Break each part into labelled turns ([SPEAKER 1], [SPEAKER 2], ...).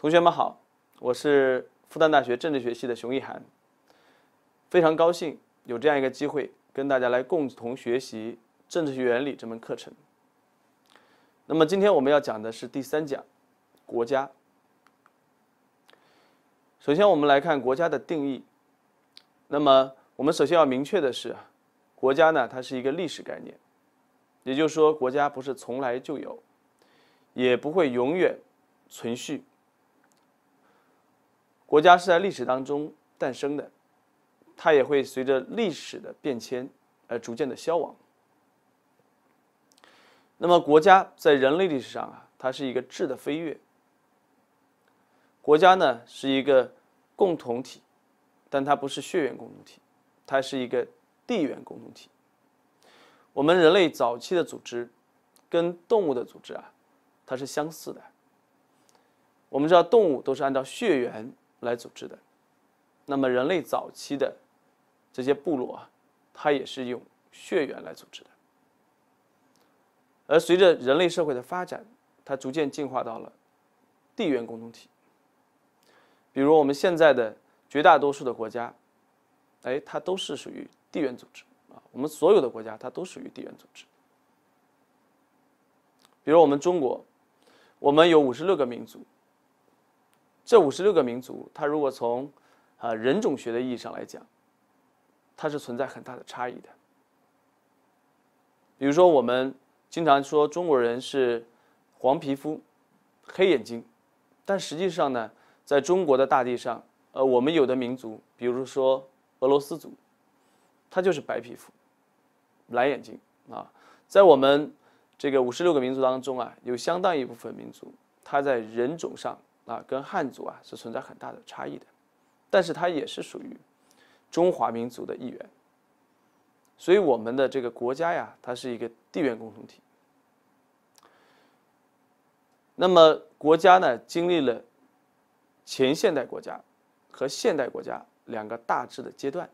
[SPEAKER 1] 同学们好，我是复旦大学政治学系的熊一涵，非常高兴有这样一个机会跟大家来共同学习《政治学原理》这门课程。那么今天我们要讲的是第三讲，国家。首先我们来看国家的定义。那么我们首先要明确的是，国家呢它是一个历史概念，也就是说国家不是从来就有，也不会永远存续。国家是在历史当中诞生的，它也会随着历史的变迁而逐渐的消亡。那么，国家在人类历史上啊，它是一个质的飞跃。国家呢是一个共同体，但它不是血缘共同体，它是一个地缘共同体。我们人类早期的组织跟动物的组织啊，它是相似的。我们知道，动物都是按照血缘。来组织的，那么人类早期的这些部落啊，它也是用血缘来组织的。而随着人类社会的发展，它逐渐进化到了地缘共同体。比如我们现在的绝大多数的国家，哎，它都是属于地缘组织啊。我们所有的国家，它都属于地缘组织。比如我们中国，我们有五十六个民族。这五十六个民族，它如果从啊人种学的意义上来讲，它是存在很大的差异的。比如说，我们经常说中国人是黄皮肤、黑眼睛，但实际上呢，在中国的大地上，呃，我们有的民族，比如说俄罗斯族，他就是白皮肤、蓝眼睛啊。在我们这个五十六个民族当中啊，有相当一部分民族，它在人种上。啊，跟汉族啊是存在很大的差异的，但是它也是属于中华民族的一员。所以我们的这个国家呀，它是一个地缘共同体。那么国家呢，经历了前现代国家和现代国家两个大致的阶段。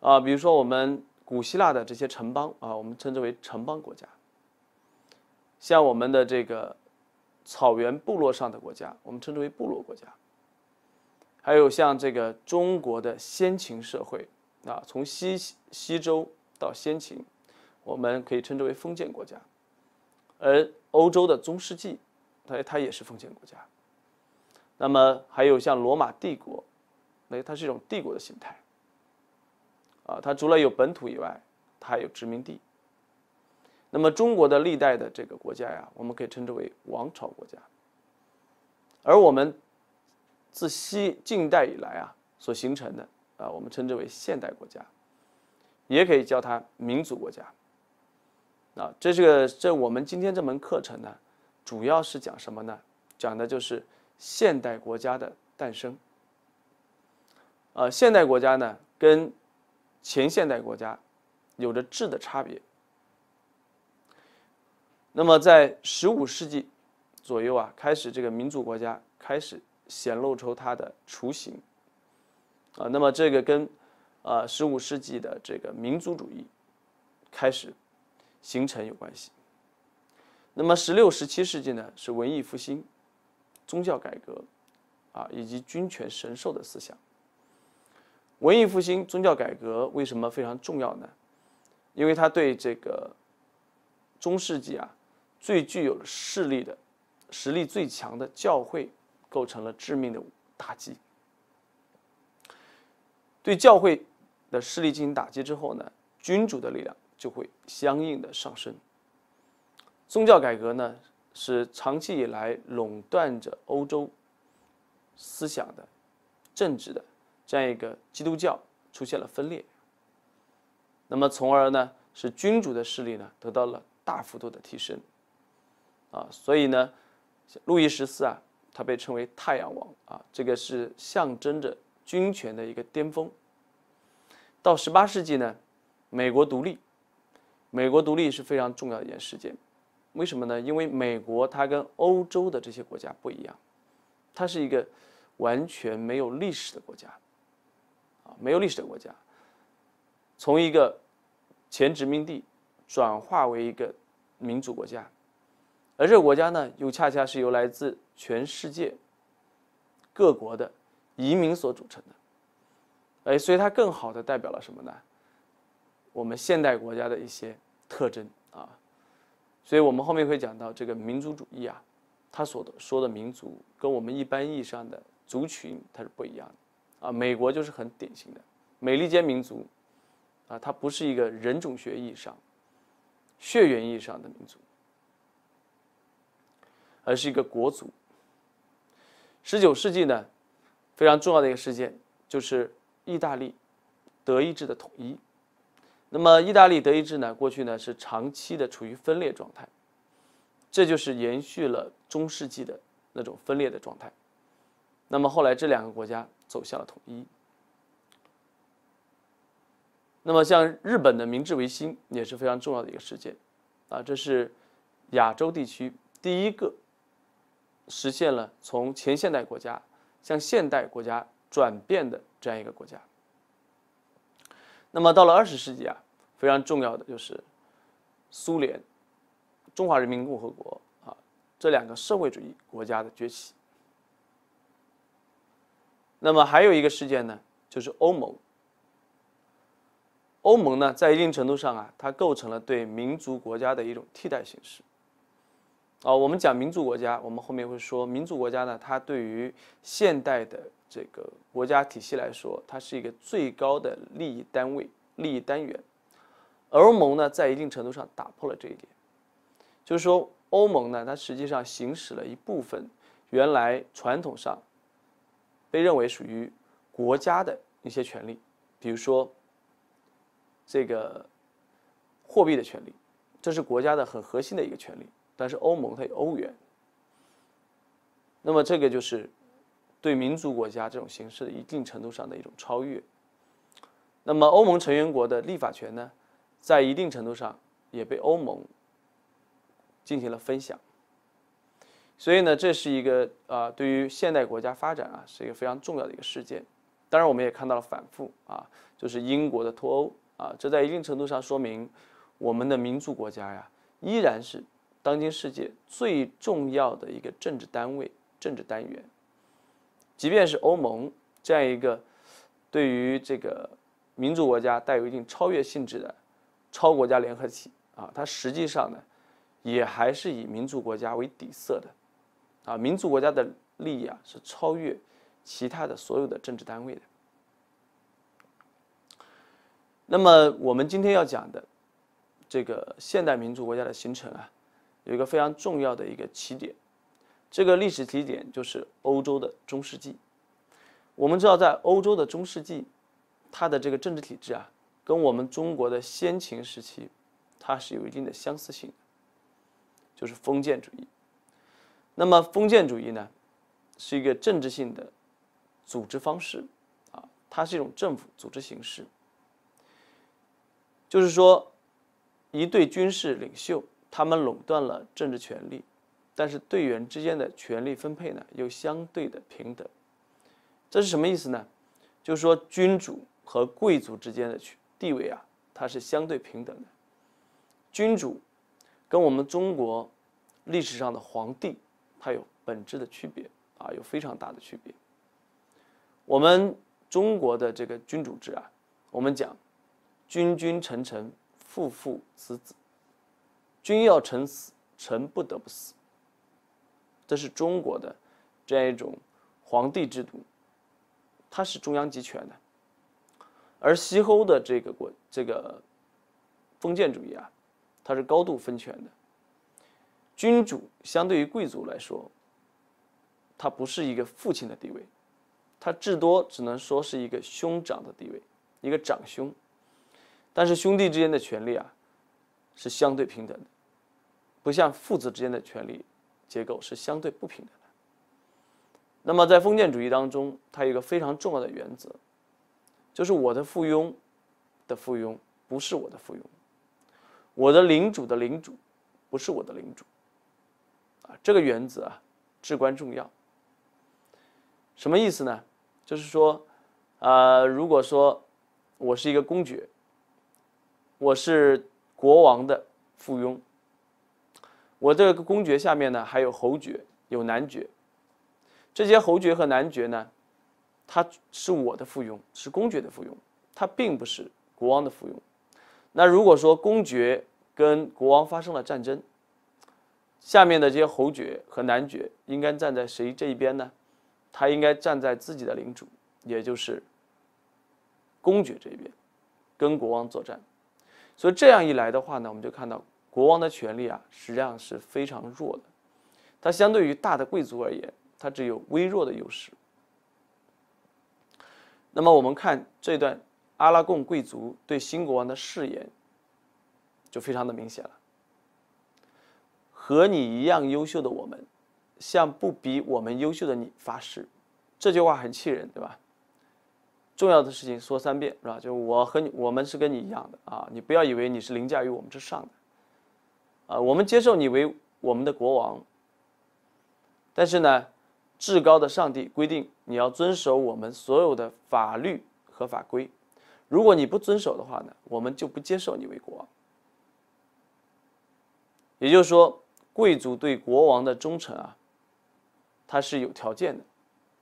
[SPEAKER 1] 啊，比如说我们古希腊的这些城邦啊，我们称之为城邦国家。像我们的这个。草原部落上的国家，我们称之为部落国家。还有像这个中国的先秦社会啊，从西西周到先秦，我们可以称之为封建国家。而欧洲的中世纪，它它也是封建国家。那么还有像罗马帝国，那它是一种帝国的形态。啊，它除了有本土以外，它还有殖民地。那么中国的历代的这个国家呀，我们可以称之为王朝国家。而我们自西近代以来啊所形成的啊，我们称之为现代国家，也可以叫它民族国家。啊，这是个这我们今天这门课程呢，主要是讲什么呢？讲的就是现代国家的诞生。呃，现代国家呢，跟前现代国家有着质的差别。那么在十五世纪左右啊，开始这个民主国家开始显露出它的雏形啊。那么这个跟啊十五世纪的这个民族主义开始形成有关系。那么十六、十七世纪呢，是文艺复兴、宗教改革啊以及君权神授的思想。文艺复兴、宗教改革为什么非常重要呢？因为它对这个中世纪啊。最具有势力的、实力最强的教会构成了致命的打击。对教会的势力进行打击之后呢，君主的力量就会相应的上升。宗教改革呢，是长期以来垄断着欧洲思想的、政治的这样一个基督教出现了分裂。那么，从而呢，使君主的势力呢得到了大幅度的提升。啊，所以呢，路易十四啊，他被称为太阳王啊，这个是象征着军权的一个巅峰。到十八世纪呢，美国独立，美国独立是非常重要的一件事件。为什么呢？因为美国它跟欧洲的这些国家不一样，它是一个完全没有历史的国家，啊，没有历史的国家，从一个前殖民地转化为一个民主国家。而这个国家呢，又恰恰是由来自全世界各国的移民所组成的，哎，所以它更好的代表了什么呢？我们现代国家的一些特征啊，所以我们后面会讲到这个民族主义啊，他所说的民族跟我们一般意义上的族群它是不一样的啊。美国就是很典型的美利坚民族啊，它不是一个人种学意义上、血缘意义上的民族。而是一个国族。十九世纪呢，非常重要的一个事件就是意大利德意志的统一。那么，意大利德意志呢，过去呢是长期的处于分裂状态，这就是延续了中世纪的那种分裂的状态。那么后来这两个国家走向了统一。那么像日本的明治维新也是非常重要的一个事件，啊，这是亚洲地区第一个。实现了从前现代国家向现代国家转变的这样一个国家。那么到了二十世纪啊，非常重要的就是苏联、中华人民共和国啊这两个社会主义国家的崛起。那么还有一个事件呢，就是欧盟。欧盟呢，在一定程度上啊，它构成了对民族国家的一种替代形式。啊，我们讲民族国家，我们后面会说民族国家呢，它对于现代的这个国家体系来说，它是一个最高的利益单位、利益单元。欧盟呢，在一定程度上打破了这一点，就是说，欧盟呢，它实际上行使了一部分原来传统上被认为属于国家的一些权利，比如说这个货币的权利，这是国家的很核心的一个权利。但是欧盟它有欧元，那么这个就是对民族国家这种形式的一定程度上的一种超越。那么欧盟成员国的立法权呢，在一定程度上也被欧盟进行了分享。所以呢，这是一个啊，对于现代国家发展啊，是一个非常重要的一个事件。当然，我们也看到了反复啊，就是英国的脱欧啊，这在一定程度上说明我们的民族国家呀，依然是。当今世界最重要的一个政治单位、政治单元，即便是欧盟这样一个对于这个民族国家带有一定超越性质的超国家联合体啊，它实际上呢，也还是以民族国家为底色的啊，民族国家的利益啊是超越其他的所有的政治单位的。那么我们今天要讲的这个现代民族国家的形成啊。有一个非常重要的一个起点，这个历史起点就是欧洲的中世纪。我们知道，在欧洲的中世纪，它的这个政治体制啊，跟我们中国的先秦时期，它是有一定的相似性的，就是封建主义。那么，封建主义呢，是一个政治性的组织方式啊，它是一种政府组织形式，就是说，一对军事领袖。他们垄断了政治权利，但是队员之间的权力分配呢又相对的平等，这是什么意思呢？就是说君主和贵族之间的权地位啊，它是相对平等的。君主跟我们中国历史上的皇帝，它有本质的区别啊，有非常大的区别。我们中国的这个君主制啊，我们讲君君臣臣父父子子。君要臣死，臣不得不死。这是中国的这样一种皇帝制度，它是中央集权的。而西欧的这个国这个封建主义啊，它是高度分权的。君主相对于贵族来说，他不是一个父亲的地位，他至多只能说是一个兄长的地位，一个长兄。但是兄弟之间的权利啊，是相对平等的。不像父子之间的权力结构是相对不平等的。那么在封建主义当中，它有一个非常重要的原则，就是我的附庸的附庸不是我的附庸，我的领主的领主不是我的领主。啊，这个原则啊至关重要。什么意思呢？就是说，啊，如果说我是一个公爵，我是国王的附庸。我这个公爵下面呢还有侯爵，有男爵。这些侯爵和男爵呢，他是我的附庸，是公爵的附庸，他并不是国王的附庸。那如果说公爵跟国王发生了战争，下面的这些侯爵和男爵应该站在谁这一边呢？他应该站在自己的领主，也就是公爵这一边，跟国王作战。所以这样一来的话呢，我们就看到国王的权力啊，实际上是非常弱的。他相对于大的贵族而言，他只有微弱的优势。那么我们看这段阿拉贡贵族对新国王的誓言，就非常的明显了。和你一样优秀的我们，向不比我们优秀的你发誓，这句话很气人，对吧？重要的事情说三遍，是吧？就我和你，我们是跟你一样的啊！你不要以为你是凌驾于我们之上的，啊，我们接受你为我们的国王，但是呢，至高的上帝规定你要遵守我们所有的法律和法规，如果你不遵守的话呢，我们就不接受你为国王。也就是说。贵族对国王的忠诚啊，他是有条件的，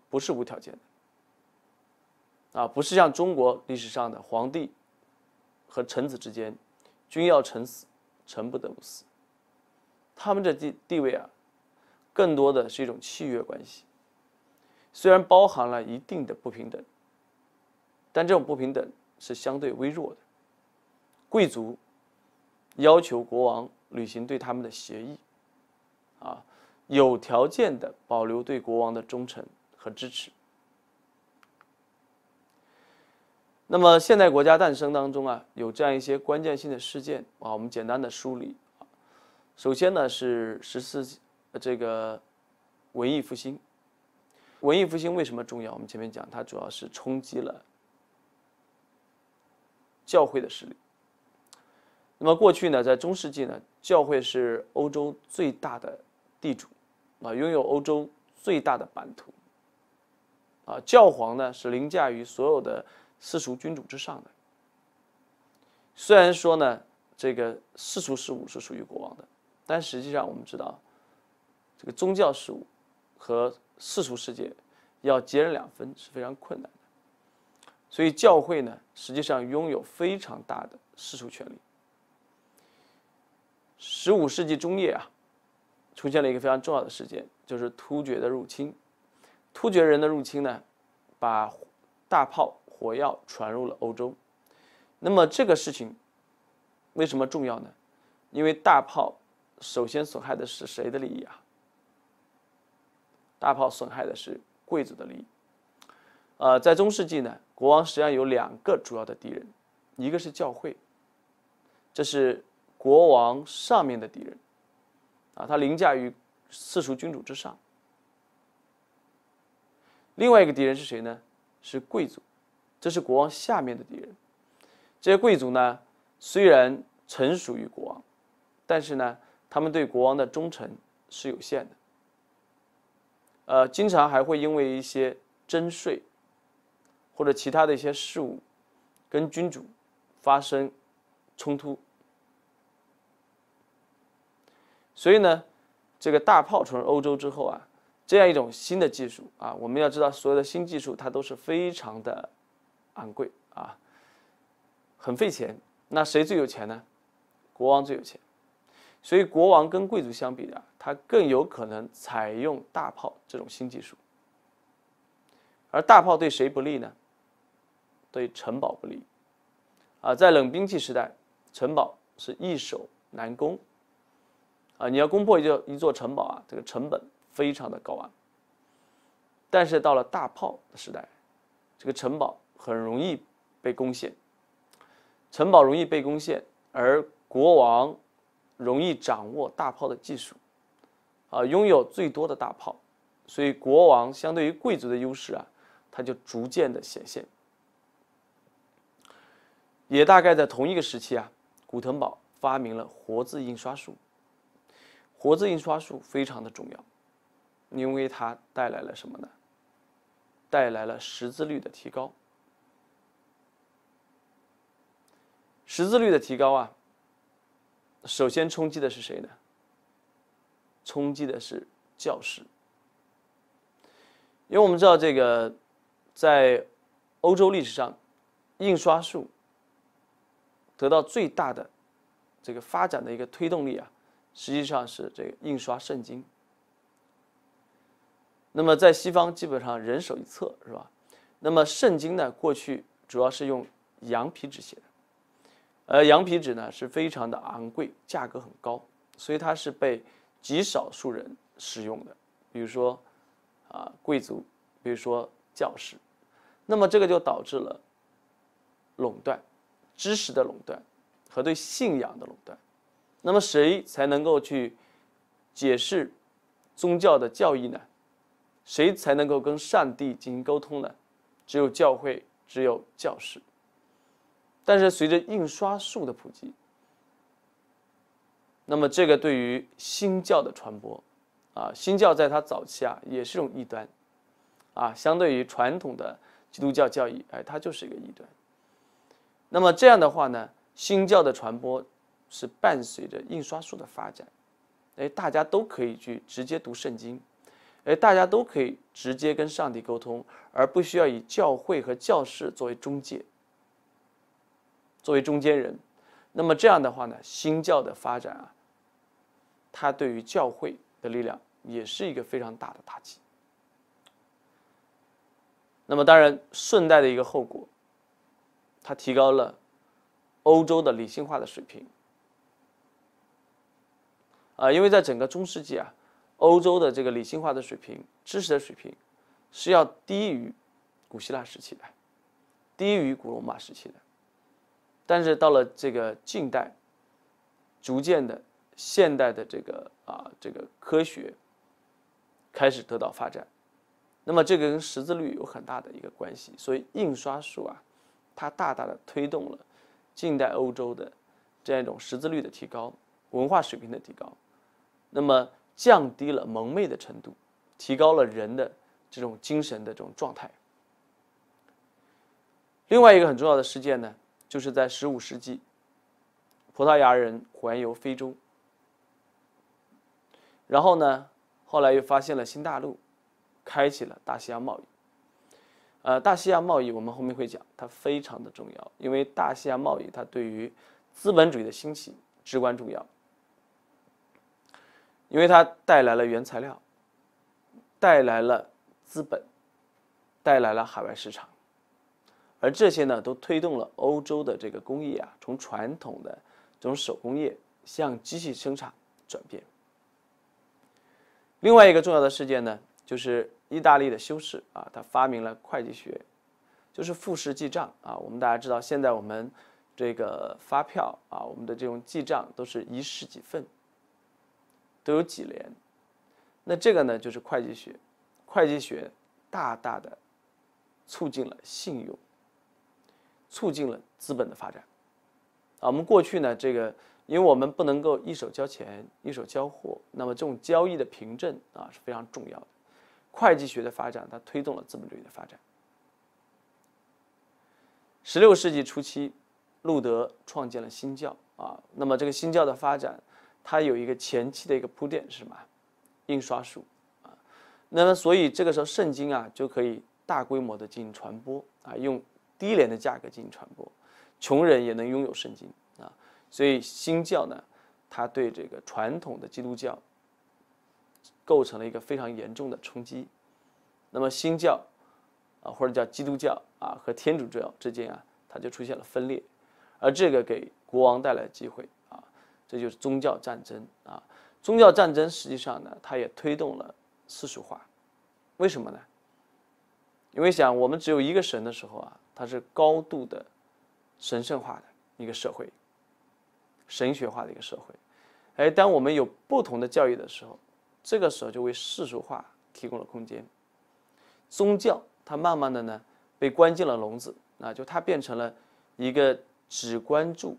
[SPEAKER 1] 不是无条件的。啊，不是像中国历史上的皇帝和臣子之间，君要臣死，臣不得不死。他们这地地位啊，更多的是一种契约关系，虽然包含了一定的不平等，但这种不平等是相对微弱的。贵族要求国王履行对他们的协议。啊，有条件的保留对国王的忠诚和支持。那么，现代国家诞生当中啊，有这样一些关键性的事件啊，我们简单的梳理。首先呢，是十四这个文艺复兴。文艺复兴为什么重要？我们前面讲，它主要是冲击了教会的势力。那么过去呢，在中世纪呢，教会是欧洲最大的。地主，啊，拥有欧洲最大的版图。啊，教皇呢是凌驾于所有的世俗君主之上的。虽然说呢，这个世俗事务是属于国王的，但实际上我们知道，这个宗教事务和世俗世界要截然两分是非常困难的。所以教会呢，实际上拥有非常大的世俗权利。十五世纪中叶啊。出现了一个非常重要的事件，就是突厥的入侵。突厥人的入侵呢，把大炮、火药传入了欧洲。那么这个事情为什么重要呢？因为大炮首先损害的是谁的利益啊？大炮损害的是贵族的利益。呃，在中世纪呢，国王实际上有两个主要的敌人，一个是教会，这是国王上面的敌人。啊，他凌驾于世俗君主之上。另外一个敌人是谁呢？是贵族，这是国王下面的敌人。这些贵族呢，虽然臣属于国王，但是呢，他们对国王的忠诚是有限的。呃，经常还会因为一些征税或者其他的一些事务，跟君主发生冲突。所以呢，这个大炮传入欧洲之后啊，这样一种新的技术啊，我们要知道，所有的新技术它都是非常的昂贵啊，很费钱。那谁最有钱呢？国王最有钱。所以国王跟贵族相比啊，他更有可能采用大炮这种新技术。而大炮对谁不利呢？对城堡不利。啊，在冷兵器时代，城堡是易守难攻。啊，你要攻破一座一座城堡啊，这个成本非常的高昂。但是到了大炮的时代，这个城堡很容易被攻陷，城堡容易被攻陷，而国王容易掌握大炮的技术，啊，拥有最多的大炮，所以国王相对于贵族的优势啊，它就逐渐的显现。也大概在同一个时期啊，古腾堡发明了活字印刷术。活字印刷术非常的重要，因为它带来了什么呢？带来了识字率的提高。识字率的提高啊，首先冲击的是谁呢？冲击的是教师。因为我们知道，这个在欧洲历史上，印刷术得到最大的这个发展的一个推动力啊，实际上是这个印刷圣经。那么在西方基本上人手一册，是吧？那么圣经呢，过去主要是用羊皮纸写的，而羊皮纸呢是非常的昂贵，价格很高，所以它是被极少数人使用的，比如说啊贵族，比如说教士，那么这个就导致了垄断，知识的垄断和对信仰的垄断。那么谁才能够去解释宗教的教义呢？谁才能够跟上帝进行沟通呢？只有教会，只有教士。但是随着印刷术的普及，那么这个对于新教的传播，啊，新教在它早期啊也是一种异端，啊，相对于传统的基督教教义，哎，它就是一个异端。那么这样的话呢，新教的传播是伴随着印刷术的发展，哎，大家都可以去直接读圣经。哎，大家都可以直接跟上帝沟通，而不需要以教会和教士作为中介，作为中间人。那么这样的话呢，新教的发展啊，它对于教会的力量也是一个非常大的打击。那么当然，顺带的一个后果，它提高了欧洲的理性化的水平。啊，因为在整个中世纪啊。欧洲的这个理性化的水平、知识的水平，是要低于古希腊时期的，低于古罗马时期的。但是到了这个近代，逐渐的现代的这个啊这个科学开始得到发展，那么这个跟识字率有很大的一个关系。所以印刷术啊，它大大的推动了近代欧洲的这样一种识字率的提高、文化水平的提高。那么。降低了蒙昧的程度，提高了人的这种精神的这种状态。另外一个很重要的事件呢，就是在十五世纪，葡萄牙人环游非洲，然后呢，后来又发现了新大陆，开启了大西洋贸易。呃，大西洋贸易我们后面会讲，它非常的重要，因为大西洋贸易它对于资本主义的兴起至关重要。因为它带来了原材料，带来了资本，带来了海外市场，而这些呢，都推动了欧洲的这个工业啊，从传统的这种手工业向机器生产转变。另外一个重要的事件呢，就是意大利的修士啊，他发明了会计学，就是复式记账啊。我们大家知道，现在我们这个发票啊，我们的这种记账都是一式几份。都有几联，那这个呢就是会计学，会计学大大的促进了信用，促进了资本的发展。啊，我们过去呢这个，因为我们不能够一手交钱一手交货，那么这种交易的凭证啊是非常重要的。会计学的发展，它推动了资本主义的发展。十六世纪初期，路德创建了新教啊，那么这个新教的发展。它有一个前期的一个铺垫是什么？印刷术啊，那么所以这个时候圣经啊就可以大规模的进行传播啊，用低廉的价格进行传播，穷人也能拥有圣经啊，所以新教呢，它对这个传统的基督教构成了一个非常严重的冲击。那么新教啊或者叫基督教啊和天主教之间啊，它就出现了分裂，而这个给国王带来机会啊。这就是宗教战争啊！宗教战争实际上呢，它也推动了世俗化。为什么呢？因为想我们只有一个神的时候啊，它是高度的神圣化的一个社会，神学化的一个社会。哎，当我们有不同的教育的时候，这个时候就为世俗化提供了空间。宗教它慢慢的呢被关进了笼子，那就它变成了一个只关注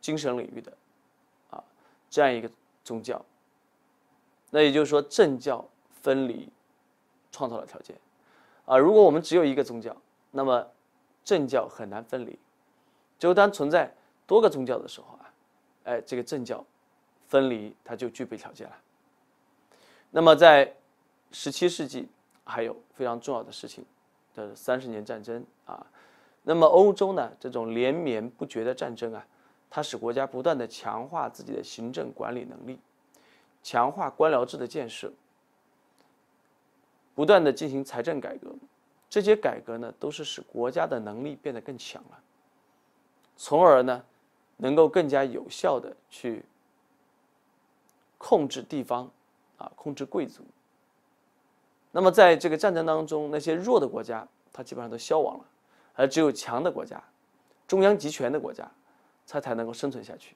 [SPEAKER 1] 精神领域的啊。这样一个宗教，那也就是说政教分离创造了条件啊。如果我们只有一个宗教，那么政教很难分离。就当存在多个宗教的时候啊，哎，这个政教分离它就具备条件了。那么在十七世纪还有非常重要的事情，的三十年战争啊。那么欧洲呢，这种连绵不绝的战争啊，它使国家不断的强化自己的行政管理能力，强化官僚制的建设，不断的进行财政改革。这些改革呢，都是使国家的能力变得更强了，从而呢，能够更加有效的去控制地方，啊，控制贵族。那么在这个战争当中，那些弱的国家，它基本上都消亡了，而只有强的国家，中央集权的国家，它才能够生存下去。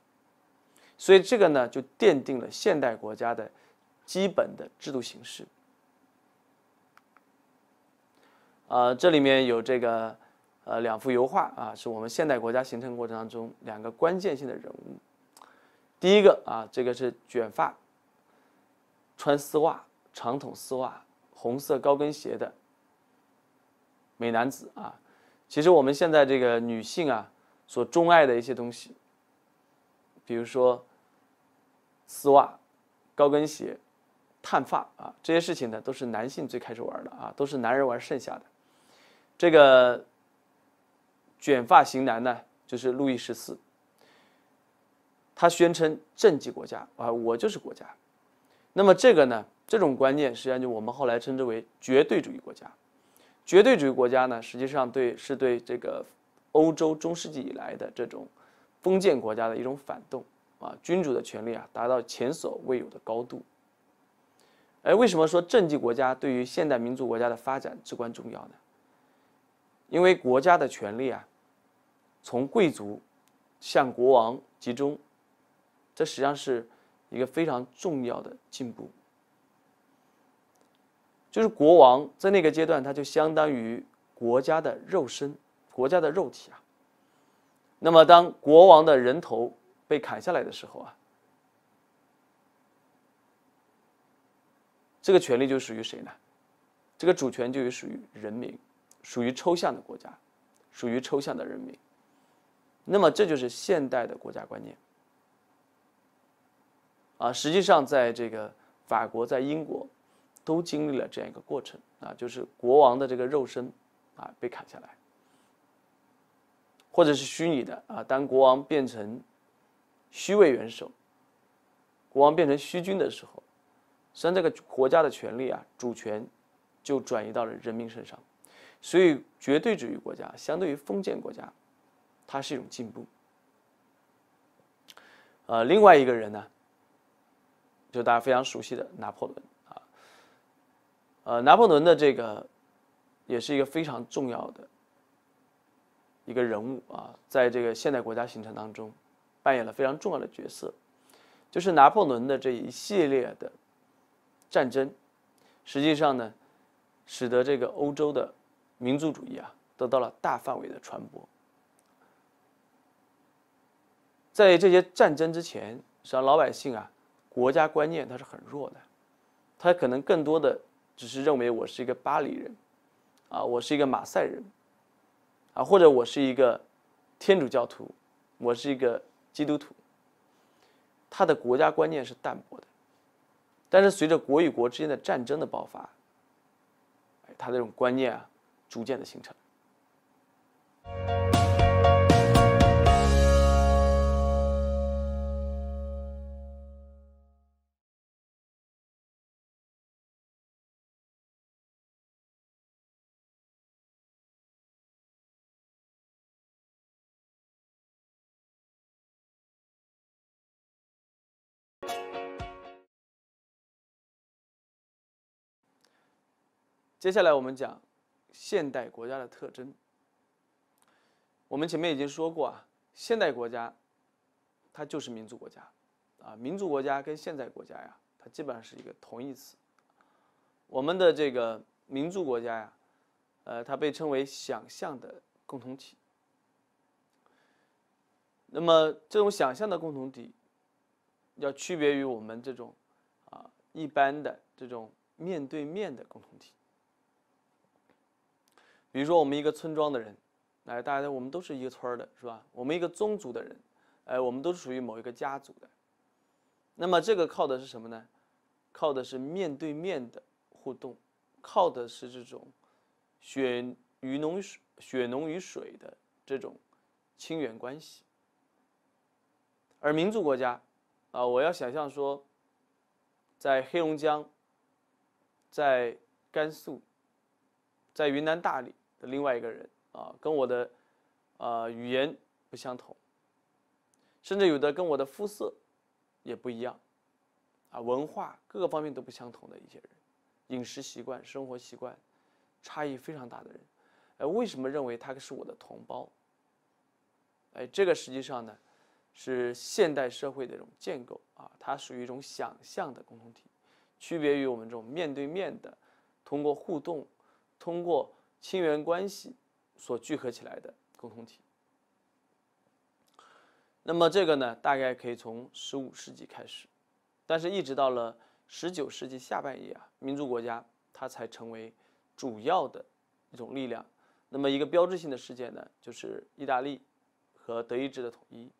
[SPEAKER 1] 所以这个呢，就奠定了现代国家的基本的制度形式。呃，这里面有这个，呃，两幅油画啊，是我们现代国家形成过程当中两个关键性的人物。第一个啊，这个是卷发、穿丝袜、长筒丝袜、红色高跟鞋的美男子啊。其实我们现在这个女性啊，所钟爱的一些东西，比如说丝袜、高跟鞋、烫发啊，这些事情呢，都是男性最开始玩的啊，都是男人玩剩下的。这个卷发型男呢，就是路易十四。他宣称政绩国家啊，我就是国家。那么这个呢，这种观念实际上就我们后来称之为绝对主义国家。绝对主义国家呢，实际上对是对这个欧洲中世纪以来的这种封建国家的一种反动啊，君主的权力啊达到前所未有的高度。哎，为什么说政绩国家对于现代民族国家的发展至关重要呢？因为国家的权力啊，从贵族向国王集中，这实际上是一个非常重要的进步。就是国王在那个阶段，他就相当于国家的肉身，国家的肉体啊。那么，当国王的人头被砍下来的时候啊，这个权利就属于谁呢？这个主权就属于人民。属于抽象的国家，属于抽象的人民。那么，这就是现代的国家观念。啊，实际上，在这个法国、在英国，都经历了这样一个过程啊，就是国王的这个肉身啊被砍下来，或者是虚拟的啊。当国王变成虚位元首，国王变成虚君的时候，实际上这个国家的权力啊，主权就转移到了人民身上。所以，绝对主义国家相对于封建国家，它是一种进步。呃，另外一个人呢，就大家非常熟悉的拿破仑啊。呃，拿破仑的这个也是一个非常重要的一个人物啊，在这个现代国家形成当中，扮演了非常重要的角色。就是拿破仑的这一系列的战争，实际上呢，使得这个欧洲的。民族主义啊，得到了大范围的传播。在这些战争之前，实际上老百姓啊，国家观念它是很弱的，他可能更多的只是认为我是一个巴黎人，啊，我是一个马赛人，啊，或者我是一个天主教徒，我是一个基督徒。他的国家观念是淡薄的，但是随着国与国之间的战争的爆发，哎，他这种观念啊。逐渐的形成。接下来我们讲。现代国家的特征，我们前面已经说过啊，现代国家，它就是民族国家，啊，民族国家跟现代国家呀，它基本上是一个同义词。我们的这个民族国家呀，呃，它被称为想象的共同体。那么这种想象的共同体，要区别于我们这种啊一般的这种面对面的共同体。比如说，我们一个村庄的人，哎，大家我们都是一个村的，是吧？我们一个宗族的人，哎，我们都是属于某一个家族的。那么这个靠的是什么呢？靠的是面对面的互动，靠的是这种血与浓水血浓于水的这种亲缘关系。而民族国家，啊，我要想象说，在黑龙江，在甘肃，在云南大理的另外一个人啊，跟我的啊语言不相同，甚至有的跟我的肤色也不一样，啊，文化各个方面都不相同的一些人，饮食习惯、生活习惯差异非常大的人，哎，为什么认为他是我的同胞？哎，这个实际上呢？是现代社会的一种建构啊，它属于一种想象的共同体，区别于我们这种面对面的，通过互动、通过亲缘关系所聚合起来的共同体。那么这个呢，大概可以从十五世纪开始，但是一直到了十九世纪下半叶啊，民族国家它才成为主要的一种力量。那么一个标志性的事件呢，就是意大利和德意志的统一。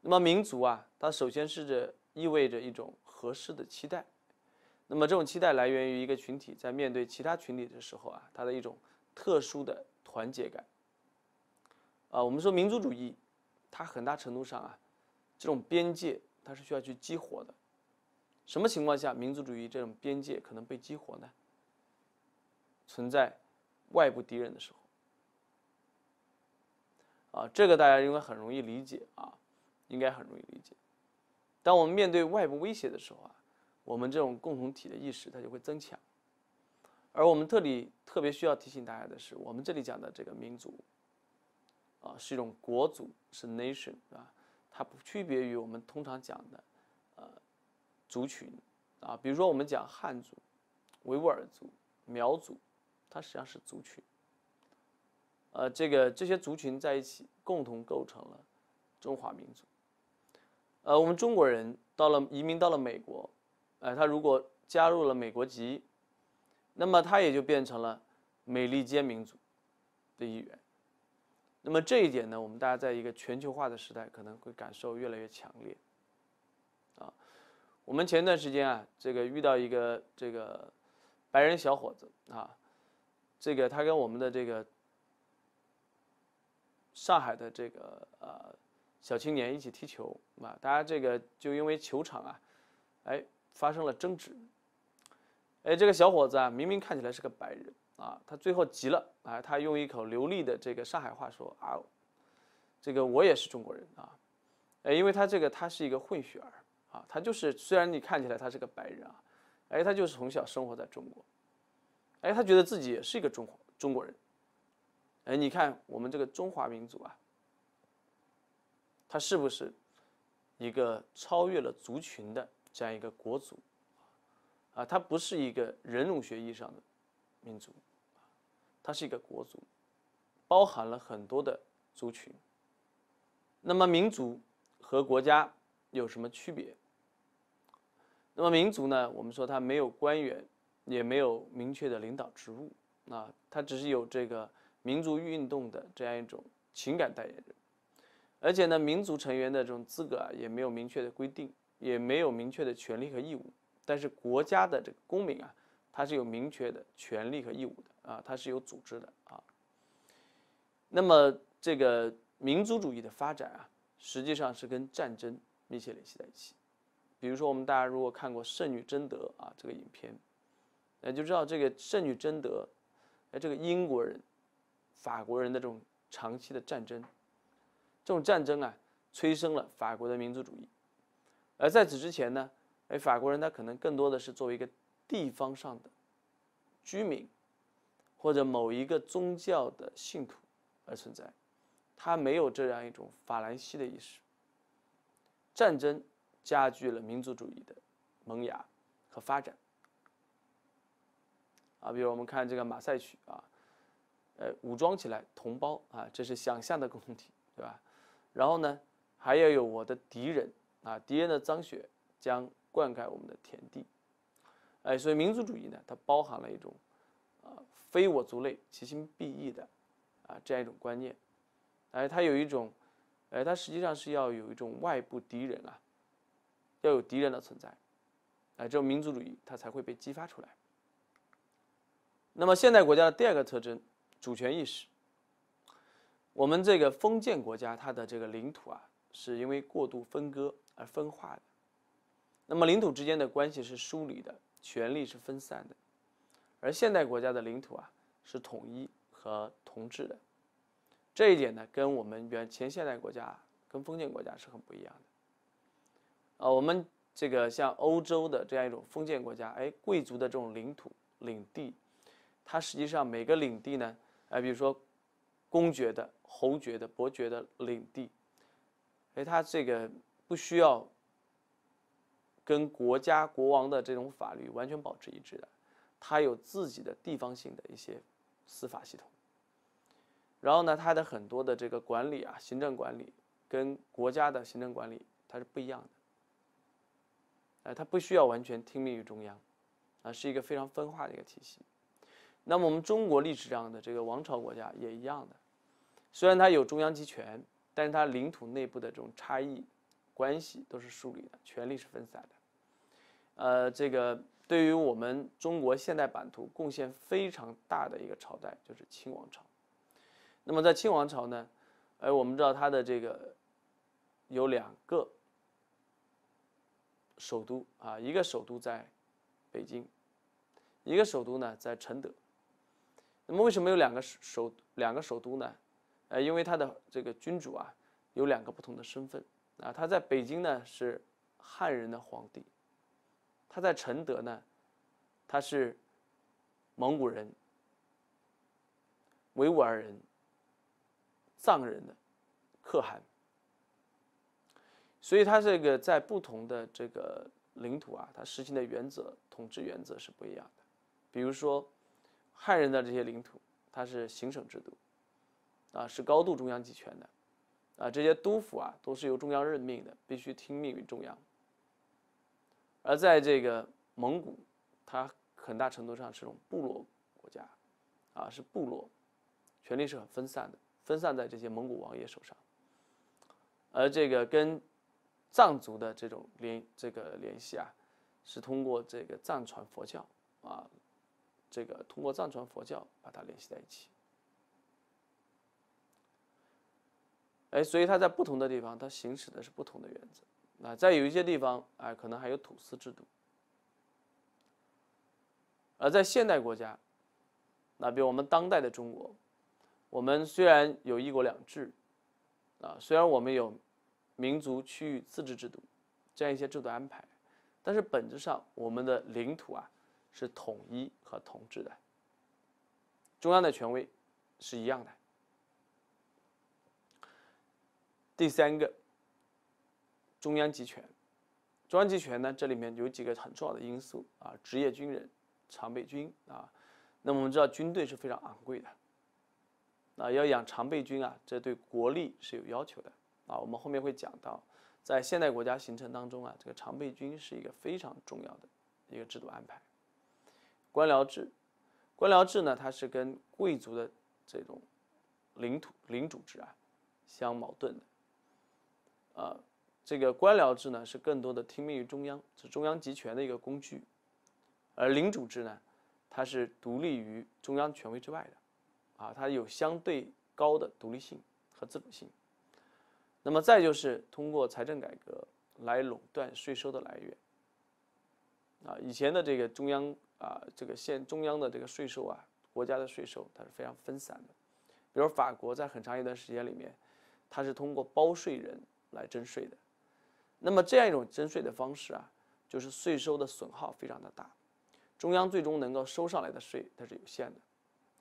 [SPEAKER 1] 那么民族啊，它首先是着意味着一种合适的期待。那么这种期待来源于一个群体在面对其他群体的时候啊，它的一种特殊的团结感。啊，我们说民族主义，它很大程度上啊，这种边界它是需要去激活的。什么情况下民族主义这种边界可能被激活呢？存在外部敌人的时候。啊，这个大家应该很容易理解啊。应该很容易理解。当我们面对外部威胁的时候啊，我们这种共同体的意识它就会增强。而我们这里特别需要提醒大家的是，我们这里讲的这个民族啊，是一种国族，是 nation 啊，它不区别于我们通常讲的呃族群啊，比如说我们讲汉族、维吾尔族、苗族，它实际上是族群。呃，这个这些族群在一起共同构成了中华民族。呃，我们中国人到了移民到了美国，呃，他如果加入了美国籍，那么他也就变成了美利坚民族的一员。那么这一点呢，我们大家在一个全球化的时代可能会感受越来越强烈。啊，我们前段时间啊，这个遇到一个这个白人小伙子啊，这个他跟我们的这个上海的这个呃。小青年一起踢球啊，大家这个就因为球场啊，哎发生了争执。哎，这个小伙子啊，明明看起来是个白人啊，他最后急了啊，他用一口流利的这个上海话说啊，这个我也是中国人啊，哎，因为他这个他是一个混血儿啊，他就是虽然你看起来他是个白人啊，哎，他就是从小生活在中国，哎，他觉得自己也是一个中华中国人。哎，你看我们这个中华民族啊。他是不是一个超越了族群的这样一个国族啊？它不是一个人种学意义上的民族，它是一个国族，包含了很多的族群。那么民族和国家有什么区别？那么民族呢？我们说它没有官员，也没有明确的领导职务，啊，它只是有这个民族运动的这样一种情感代言人。而且呢，民族成员的这种资格啊，也没有明确的规定，也没有明确的权利和义务。但是国家的这个公民啊，他是有明确的权利和义务的啊，他是有组织的啊。那么这个民族主义的发展啊，实际上是跟战争密切联系在一起。比如说，我们大家如果看过《圣女贞德》啊这个影片，那就知道这个圣女贞德，哎，这个英国人、法国人的这种长期的战争。这种战争啊，催生了法国的民族主义。而在此之前呢，哎，法国人他可能更多的是作为一个地方上的居民，或者某一个宗教的信徒而存在，他没有这样一种法兰西的意识。战争加剧了民族主义的萌芽和发展。啊，比如我们看这个马赛曲啊，呃，武装起来同胞啊，这是想象的共同体，对吧？然后呢，还要有我的敌人啊，敌人的脏血将灌溉我们的田地，哎，所以民族主义呢，它包含了一种，啊，非我族类，其心必异的，啊，这样一种观念，哎，它有一种，哎，它实际上是要有一种外部敌人啊，要有敌人的存在，哎，这种民族主义它才会被激发出来。那么现代国家的第二个特征，主权意识。我们这个封建国家，它的这个领土啊，是因为过度分割而分化的。那么领土之间的关系是疏离的，权力是分散的。而现代国家的领土啊，是统一和同治的。这一点呢，跟我们原前现代国家、跟封建国家是很不一样的。啊，我们这个像欧洲的这样一种封建国家，哎，贵族的这种领土、领地，它实际上每个领地呢，哎，比如说公爵的。侯爵的、伯爵的领地，哎，它这个不需要跟国家国王的这种法律完全保持一致的，他有自己的地方性的一些司法系统。然后呢，他的很多的这个管理啊，行政管理跟国家的行政管理它是不一样的，哎，他不需要完全听命于中央，啊，是一个非常分化的一个体系。那么我们中国历史上的这个王朝国家也一样的。虽然它有中央集权，但是它领土内部的这种差异关系都是疏离的，权力是分散的。呃，这个对于我们中国现代版图贡献非常大的一个朝代就是清王朝。那么在清王朝呢，哎，我们知道它的这个有两个首都啊，一个首都在北京，一个首都呢在承德。那么为什么有两个首两个首都呢？呃，因为他的这个君主啊，有两个不同的身份啊。他在北京呢是汉人的皇帝，他在承德呢，他是蒙古人、维吾尔人、藏人的可汗。所以他这个在不同的这个领土啊，他实行的原则、统治原则是不一样的。比如说汉人的这些领土，它是行省制度。啊，是高度中央集权的，啊，这些督府啊都是由中央任命的，必须听命于中央。而在这个蒙古，它很大程度上是种部落国家，啊，是部落，权力是很分散的，分散在这些蒙古王爷手上。而这个跟藏族的这种联这个联系啊，是通过这个藏传佛教啊，这个通过藏传佛教把它联系在一起。哎，所以它在不同的地方，它行使的是不同的原则。那在有一些地方，哎，可能还有土司制度。而在现代国家，那比如我们当代的中国，我们虽然有一国两制，啊，虽然我们有民族区域自治制度这样一些制度安排，但是本质上我们的领土啊是统一和统治的，中央的权威是一样的。第三个，中央集权。中央集权呢，这里面有几个很重要的因素啊，职业军人、常备军啊。那么我们知道，军队是非常昂贵的，啊，要养常备军啊，这对国力是有要求的啊。我们后面会讲到，在现代国家形成当中啊，这个常备军是一个非常重要的一个制度安排。官僚制，官僚制呢，它是跟贵族的这种领土领主制啊相矛盾的。啊，这个官僚制呢是更多的听命于中央，是中央集权的一个工具，而领主制呢，它是独立于中央权威之外的，啊，它有相对高的独立性和自主性。那么再就是通过财政改革来垄断税收的来源。啊，以前的这个中央啊，这个县中央的这个税收啊，国家的税收它是非常分散的，比如法国在很长一段时间里面，它是通过包税人。来征税的，那么这样一种征税的方式啊，就是税收的损耗非常的大，中央最终能够收上来的税它是有限的，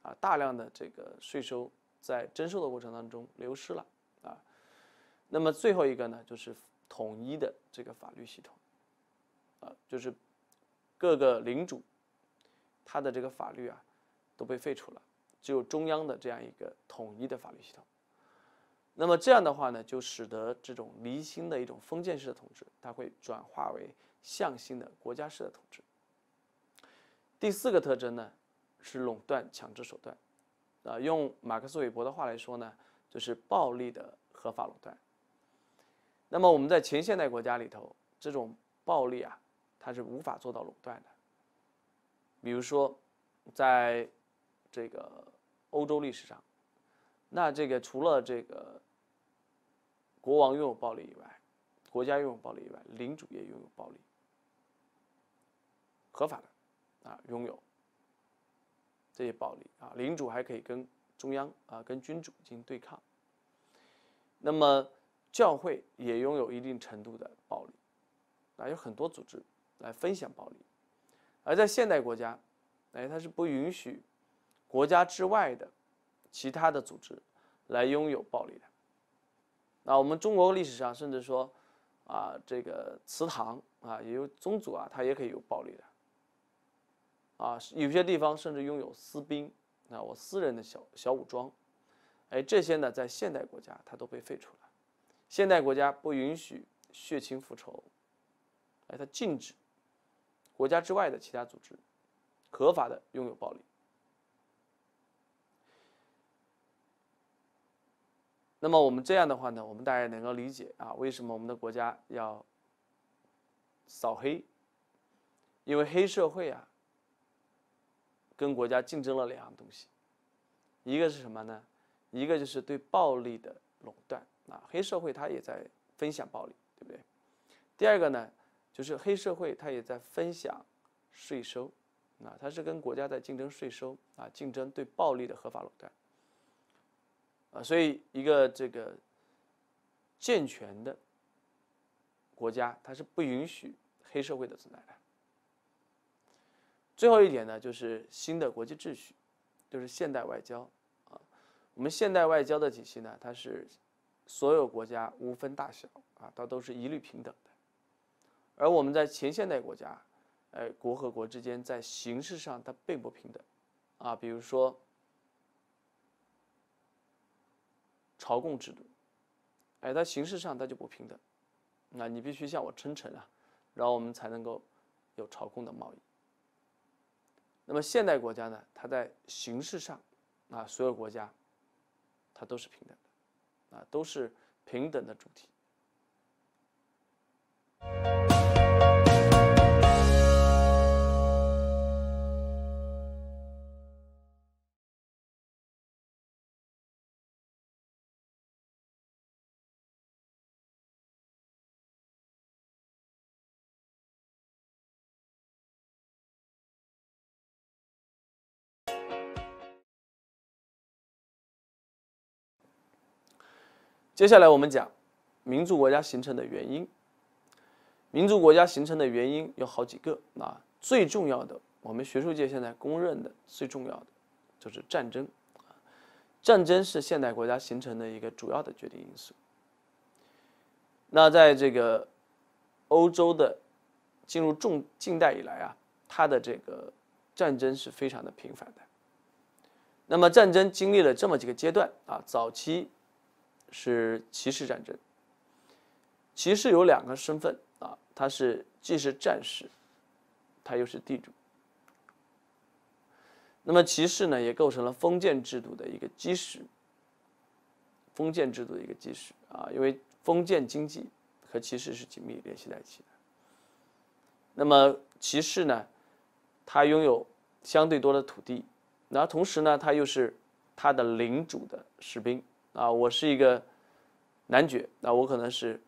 [SPEAKER 1] 啊，大量的这个税收在征收的过程当中流失了啊，那么最后一个呢，就是统一的这个法律系统，啊，就是各个领主他的这个法律啊都被废除了，只有中央的这样一个统一的法律系统。那么这样的话呢，就使得这种离心的一种封建式的统治，它会转化为向心的国家式的统治。第四个特征呢，是垄断强制手段，啊，用马克思韦伯的话来说呢，就是暴力的合法垄断。那么我们在前现代国家里头，这种暴力啊，它是无法做到垄断的。比如说，在这个欧洲历史上，那这个除了这个国王拥有暴力以外，国家拥有暴力以外，领主也拥有暴力，合法的啊，拥有这些暴力啊，领主还可以跟中央啊，跟君主进行对抗。那么教会也拥有一定程度的暴力，啊，有很多组织来分享暴力，而在现代国家，哎，它是不允许国家之外的其他的组织来拥有暴力的。那我们中国历史上甚至说。啊，这个祠堂啊，也有宗族啊，他也可以有暴力的。啊，有些地方甚至拥有私兵啊，我私人的小小武装，哎，这些呢，在现代国家它都被废除了。现代国家不允许血亲复仇，哎，它禁止国家之外的其他组织合法的拥有暴力。那么我们这样的话呢，我们大家能够理解啊，为什么我们的国家要扫黑？因为黑社会啊，跟国家竞争了两样东西，一个是什么呢？一个就是对暴力的垄断啊，黑社会它也在分享暴力，对不对？第二个呢，就是黑社会它也在分享税收，啊，它是跟国家在竞争税收啊，竞争对暴力的合法垄断。啊，所以一个这个健全的国家，它是不允许黑社会的存在的。最后一点呢，就是新的国际秩序，就是现代外交啊。我们现代外交的体系呢，它是所有国家无分大小啊，它都是一律平等的。而我们在前现代国家，呃，国和国之间在形式上它并不平等啊，比如说。朝贡制度，哎，它形式上它就不平等，那你必须向我称臣啊，然后我们才能够有朝贡的贸易。那么现代国家呢，它在形式上啊，所有国家它都是平等的，啊，都是平等的主体。接下来我们讲民族国家形成的原因。民族国家形成的原因有好几个啊，最重要的，我们学术界现在公认的最重要的就是战争。战争是现代国家形成的一个主要的决定因素。那在这个欧洲的进入重近代以来啊，它的这个战争是非常的频繁的。那么战争经历了这么几个阶段啊，早期。是骑士战争。骑士有两个身份啊，他是既是战士，他又是地主。那么骑士呢，也构成了封建制度的一个基石。封建制度的一个基石啊，因为封建经济和骑士是紧密联系在一起的。那么骑士呢，他拥有相对多的土地，然后同时呢，他又是他的领主的士兵。啊，我是一个男爵，那我可能是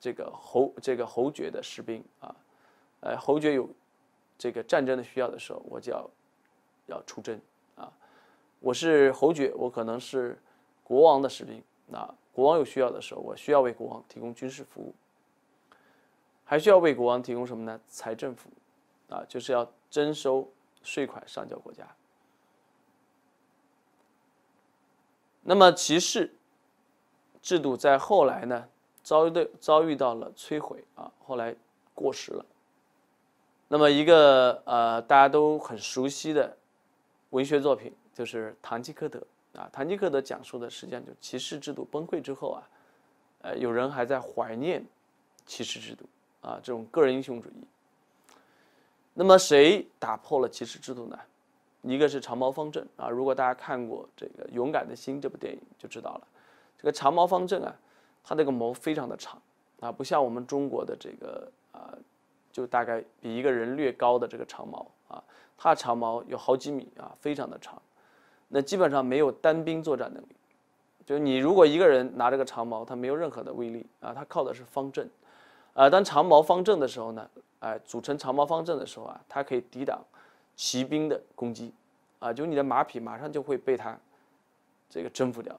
[SPEAKER 1] 这个侯这个侯爵的士兵啊，呃，侯爵有这个战争的需要的时候，我就要要出征啊。我是侯爵，我可能是国王的士兵，那国王有需要的时候，我需要为国王提供军事服务，还需要为国王提供什么呢？财政服务啊，就是要征收税款上交国家。那么骑士制度在后来呢，遭遇的遭遇到了摧毁啊，后来过时了。那么一个呃大家都很熟悉的文学作品就是《堂吉诃德》啊，《堂吉诃德》讲述的实际上就骑士制度崩溃之后啊，呃有人还在怀念骑士制度啊这种个人英雄主义。那么谁打破了骑士制度呢？一个是长矛方阵啊，如果大家看过这个《勇敢的心》这部电影就知道了，这个长矛方阵啊，它那个矛非常的长啊，不像我们中国的这个啊就大概比一个人略高的这个长矛啊，它长矛有好几米啊，非常的长，那基本上没有单兵作战能力。就是你如果一个人拿这个长矛，它没有任何的威力啊，它靠的是方阵，啊，当长矛方阵的时候呢，哎，组成长矛方阵的时候啊，它可以抵挡骑兵的攻击，啊，就你的马匹马上就会被它这个征服掉。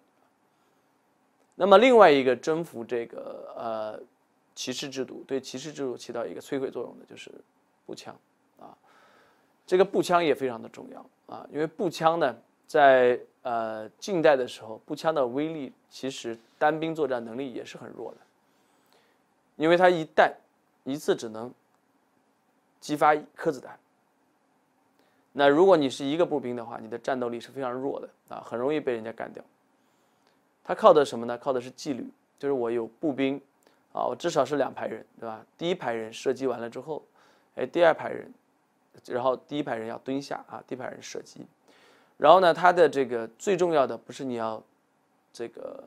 [SPEAKER 1] 那么另外一个征服这个呃骑士制度，对骑士制度起到一个摧毁作用的就是步枪，啊，这个步枪也非常的重要啊，因为步枪呢。在呃近代的时候，步枪的威力其实单兵作战能力也是很弱的，因为它一弹一次只能激发一颗子弹。那如果你是一个步兵的话，你的战斗力是非常弱的啊，很容易被人家干掉。它靠的什么呢？靠的是纪律，就是我有步兵啊，我至少是两排人，对吧？第一排人射击完了之后，哎，第二排人，然后第一排人要蹲下啊，第一排人射击。然后呢，它的这个最重要的不是你要这个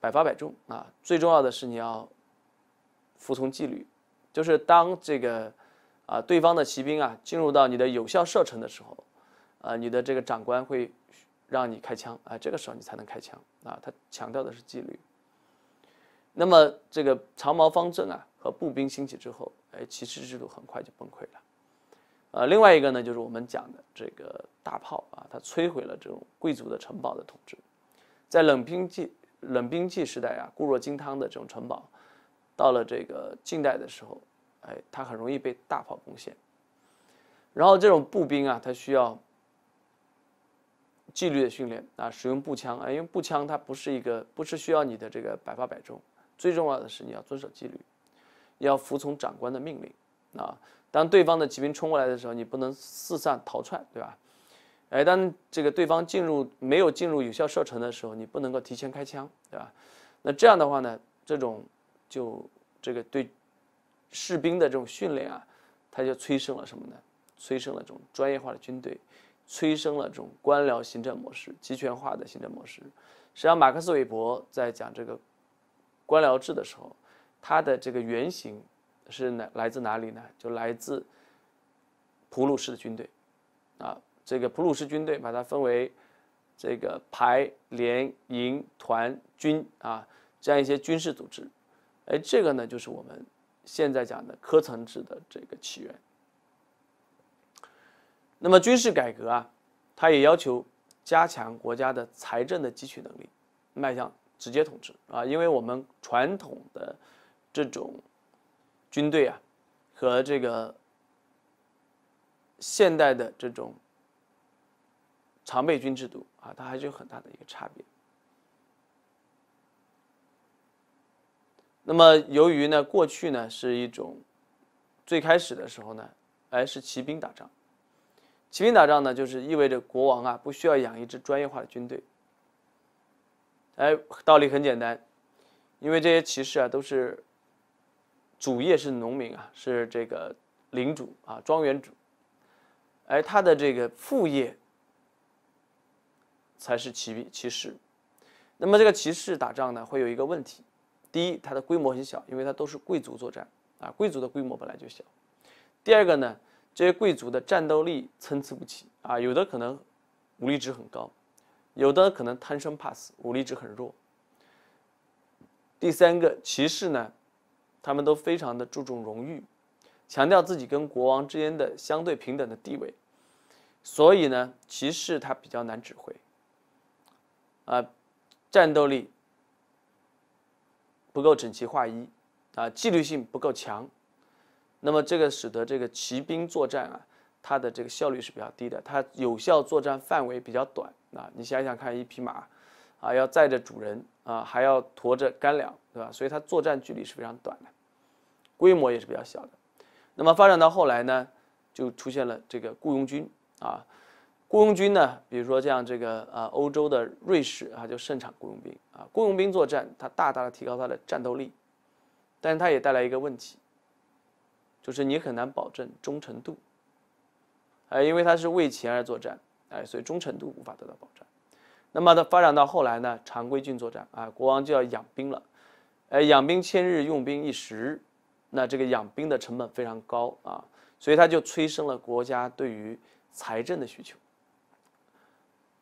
[SPEAKER 1] 百发百中啊，最重要的是你要服从纪律。就是当这个啊对方的骑兵啊进入到你的有效射程的时候，啊你的这个长官会让你开枪啊，这个时候你才能开枪啊。他强调的是纪律。那么这个长矛方阵啊和步兵兴起之后，哎，骑士制度很快就崩溃了。呃，另外一个呢，就是我们讲的这个大炮啊，它摧毁了这种贵族的城堡的统治。在冷兵器冷兵器时代啊，固若金汤的这种城堡，到了这个近代的时候，哎，它很容易被大炮攻陷。然后这种步兵啊，它需要纪律的训练啊，使用步枪啊，因为步枪它不是一个不是需要你的这个百发百中，最重要的是你要遵守纪律，要服从长官的命令啊。当对方的骑兵冲过来的时候，你不能四散逃窜，对吧？哎，当这个对方进入没有进入有效射程的时候，你不能够提前开枪，对吧？那这样的话呢，这种就这个对士兵的这种训练啊，它就催生了什么呢？催生了这种专业化的军队，催生了这种官僚行政模式、集权化的行政模式。实际上，马克思韦伯在讲这个官僚制的时候，它的这个原型。是哪来自哪里呢？就来自普鲁士的军队，啊，这个普鲁士军队把它分为这个排、连、营、团、军啊，这样一些军事组织，哎，这个呢就是我们现在讲的科层制的这个起源。那么军事改革啊，它也要求加强国家的财政的汲取能力，迈向直接统治啊，因为我们传统的这种。军队啊，和这个现代的这种常备军制度啊，它还是有很大的一个差别。那么，由于呢，过去呢是一种最开始的时候呢，哎是骑兵打仗，骑兵打仗呢，就是意味着国王啊不需要养一支专业化的军队。哎，道理很简单，因为这些骑士啊都是。主业是农民啊，是这个领主啊，庄园主，而他的这个副业才是骑骑士。那么这个骑士打仗呢，会有一个问题：第一，它的规模很小，因为它都是贵族作战啊，贵族的规模本来就小；第二个呢，这些贵族的战斗力参差不齐啊，有的可能武力值很高，有的可能贪生怕死，武力值很弱；第三个，骑士呢。他们都非常的注重荣誉，强调自己跟国王之间的相对平等的地位，所以呢，骑士他比较难指挥，啊，战斗力不够整齐划一，啊，纪律性不够强，那么这个使得这个骑兵作战啊，它的这个效率是比较低的，它有效作战范围比较短啊，你想想看，一匹马，啊，要载着主人啊，还要驮着干粮，对吧？所以它作战距离是非常短的。规模也是比较小的，那么发展到后来呢，就出现了这个雇佣军啊，雇佣军呢，比如说像这个啊，欧洲的瑞士啊，就盛产雇佣兵啊，雇佣兵作战，它大大的提高它的战斗力，但是它也带来一个问题，就是你很难保证忠诚度，哎，因为它是为钱而作战，哎，所以忠诚度无法得到保障。那么它发展到后来呢，常规军作战啊，国王就要养兵了，哎，养兵千日，用兵一时。那这个养兵的成本非常高啊，所以它就催生了国家对于财政的需求。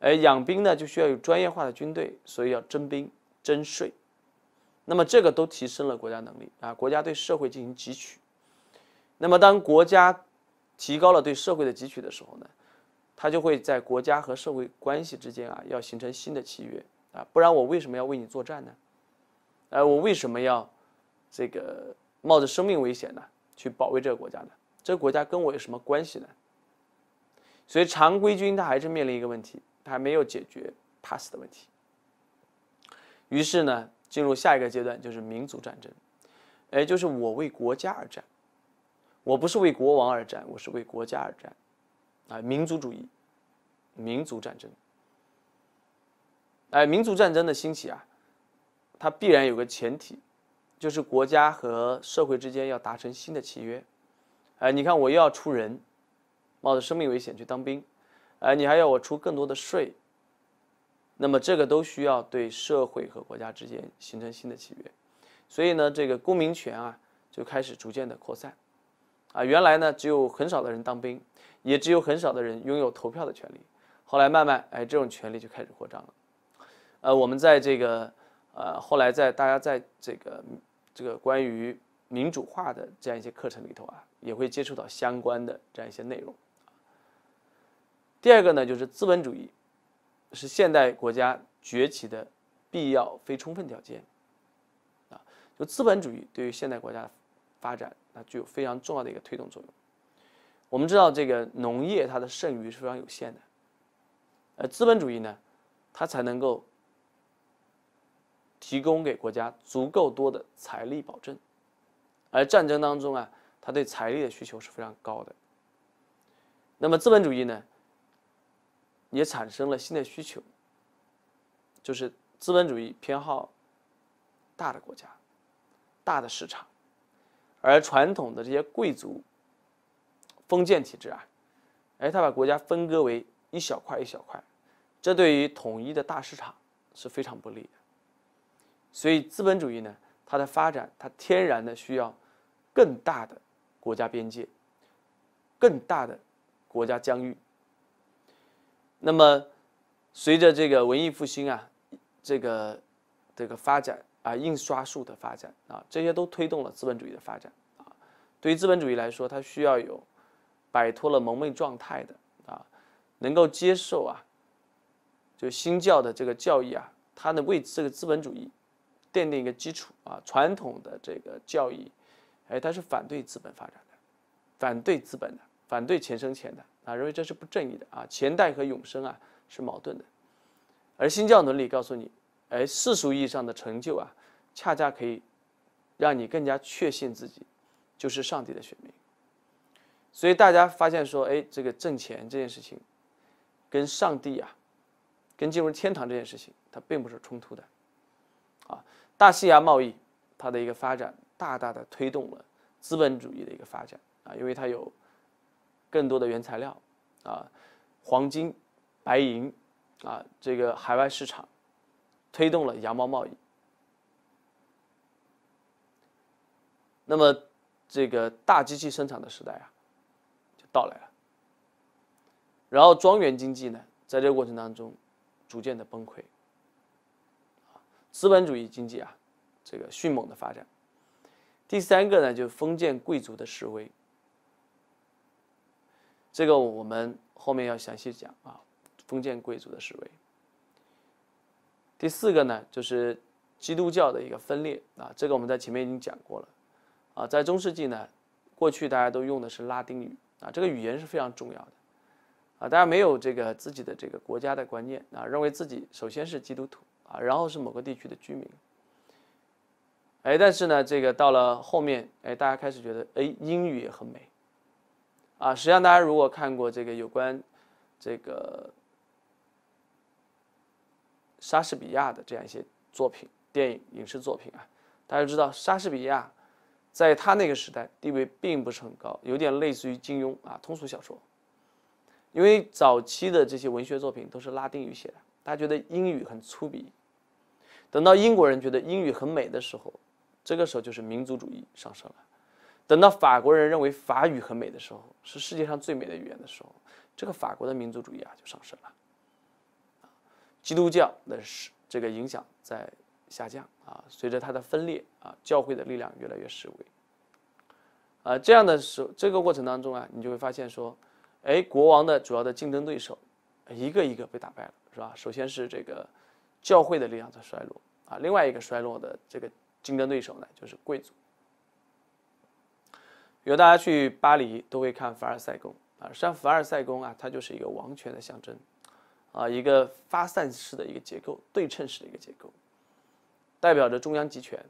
[SPEAKER 1] 而养兵呢，就需要有专业化的军队，所以要征兵、征税。那么这个都提升了国家能力啊，国家对社会进行汲取。那么当国家提高了对社会的汲取的时候呢，它就会在国家和社会关系之间啊，要形成新的契约啊，不然我为什么要为你作战呢？呃，我为什么要这个冒着生命危险呢去保卫这个国家呢？这个国家跟我有什么关系呢？所以常规军它还是面临一个问题。还没有解决怕死的问题，于是呢，进入下一个阶段就是民族战争，哎，就是我为国家而战，我不是为国王而战，我是为国家而战，啊，民族主义，民族战争，哎，民族战争的兴起啊，它必然有个前提，就是国家和社会之间要达成新的契约，哎，你看我又要出人，冒着生命危险去当兵。哎，你还要我出更多的税，那么这个都需要对社会和国家之间形成新的契约，所以呢，这个公民权啊就开始逐渐的扩散，啊，原来呢只有很少的人当兵，也只有很少的人拥有投票的权利，后来慢慢哎这种权利就开始扩张了，呃，我们在这个呃后来在大家在这个这个关于民主化的这样一些课程里头啊，也会接触到相关的这样一些内容。第二个呢，就是资本主义，是现代国家崛起的必要非充分条件。啊，就资本主义对于现代国家发展，那具有非常重要的一个推动作用。我们知道，这个农业它的剩余是非常有限的，而资本主义呢，它才能够提供给国家足够多的财力保证。而战争当中啊，它对财力的需求是非常高的。那么资本主义呢？也产生了新的需求，就是资本主义偏好大的国家、大的市场，而传统的这些贵族封建体制啊，哎，他把国家分割为一小块一小块，这对于统一的大市场是非常不利的。所以资本主义呢，它的发展，它天然的需要更大的国家边界、更大的国家疆域。那么，随着这个文艺复兴啊，这个这个发展啊，印刷术的发展啊，这些都推动了资本主义的发展啊。对于资本主义来说，它需要有摆脱了蒙昧状态的啊，能够接受啊，就新教的这个教义啊，它能为这个资本主义奠定一个基础啊。传统的这个教义，哎，它是反对资本发展的，反对资本的，反对钱生钱的。啊，认为这是不正义的啊，钱袋和永生啊是矛盾的，而新教伦理告诉你，哎，世俗意义上的成就啊，恰恰可以让你更加确信自己就是上帝的选民。所以大家发现说，哎，这个挣钱这件事情，跟上帝啊，跟进入天堂这件事情，它并不是冲突的。啊，大西洋贸易它的一个发展，大大的推动了资本主义的一个发展啊，因为它有。更多的原材料，啊，黄金、白银，啊，这个海外市场推动了羊毛贸易。那么，这个大机器生产的时代啊，就到来了。然后，庄园经济呢，在这个过程当中逐渐的崩溃，资本主义经济啊，这个迅猛的发展。第三个呢，就是封建贵族的示威。这个我们后面要详细讲啊，封建贵族的思维。第四个呢，就是基督教的一个分裂啊，这个我们在前面已经讲过了啊，在中世纪呢，过去大家都用的是拉丁语啊，这个语言是非常重要的啊，大家没有这个自己的这个国家的观念啊，认为自己首先是基督徒啊，然后是某个地区的居民。哎，但是呢，这个到了后面，哎，大家开始觉得，哎，英语也很美。啊，实际上大家如果看过这个有关这个莎士比亚的这样一些作品、电影、影视作品啊，大家知道莎士比亚在他那个时代地位并不是很高，有点类似于金庸啊，通俗小说。因为早期的这些文学作品都是拉丁语写的，大家觉得英语很粗鄙。等到英国人觉得英语很美的时候，这个时候就是民族主义上升了。等到法国人认为法语很美的时候，是世界上最美的语言的时候，这个法国的民族主义啊就上升了。基督教的是这个影响在下降啊，随着它的分裂啊，教会的力量越来越式微。啊，这样的时候，这个过程当中啊，你就会发现说，哎，国王的主要的竞争对手，一个一个被打败了，是吧？首先是这个教会的力量在衰落啊，另外一个衰落的这个竞争对手呢，就是贵族。比如大家去巴黎都会看凡尔赛宫啊，实际上凡尔赛宫啊，它就是一个王权的象征，啊，一个发散式的一个结构，对称式的一个结构，代表着中央集权。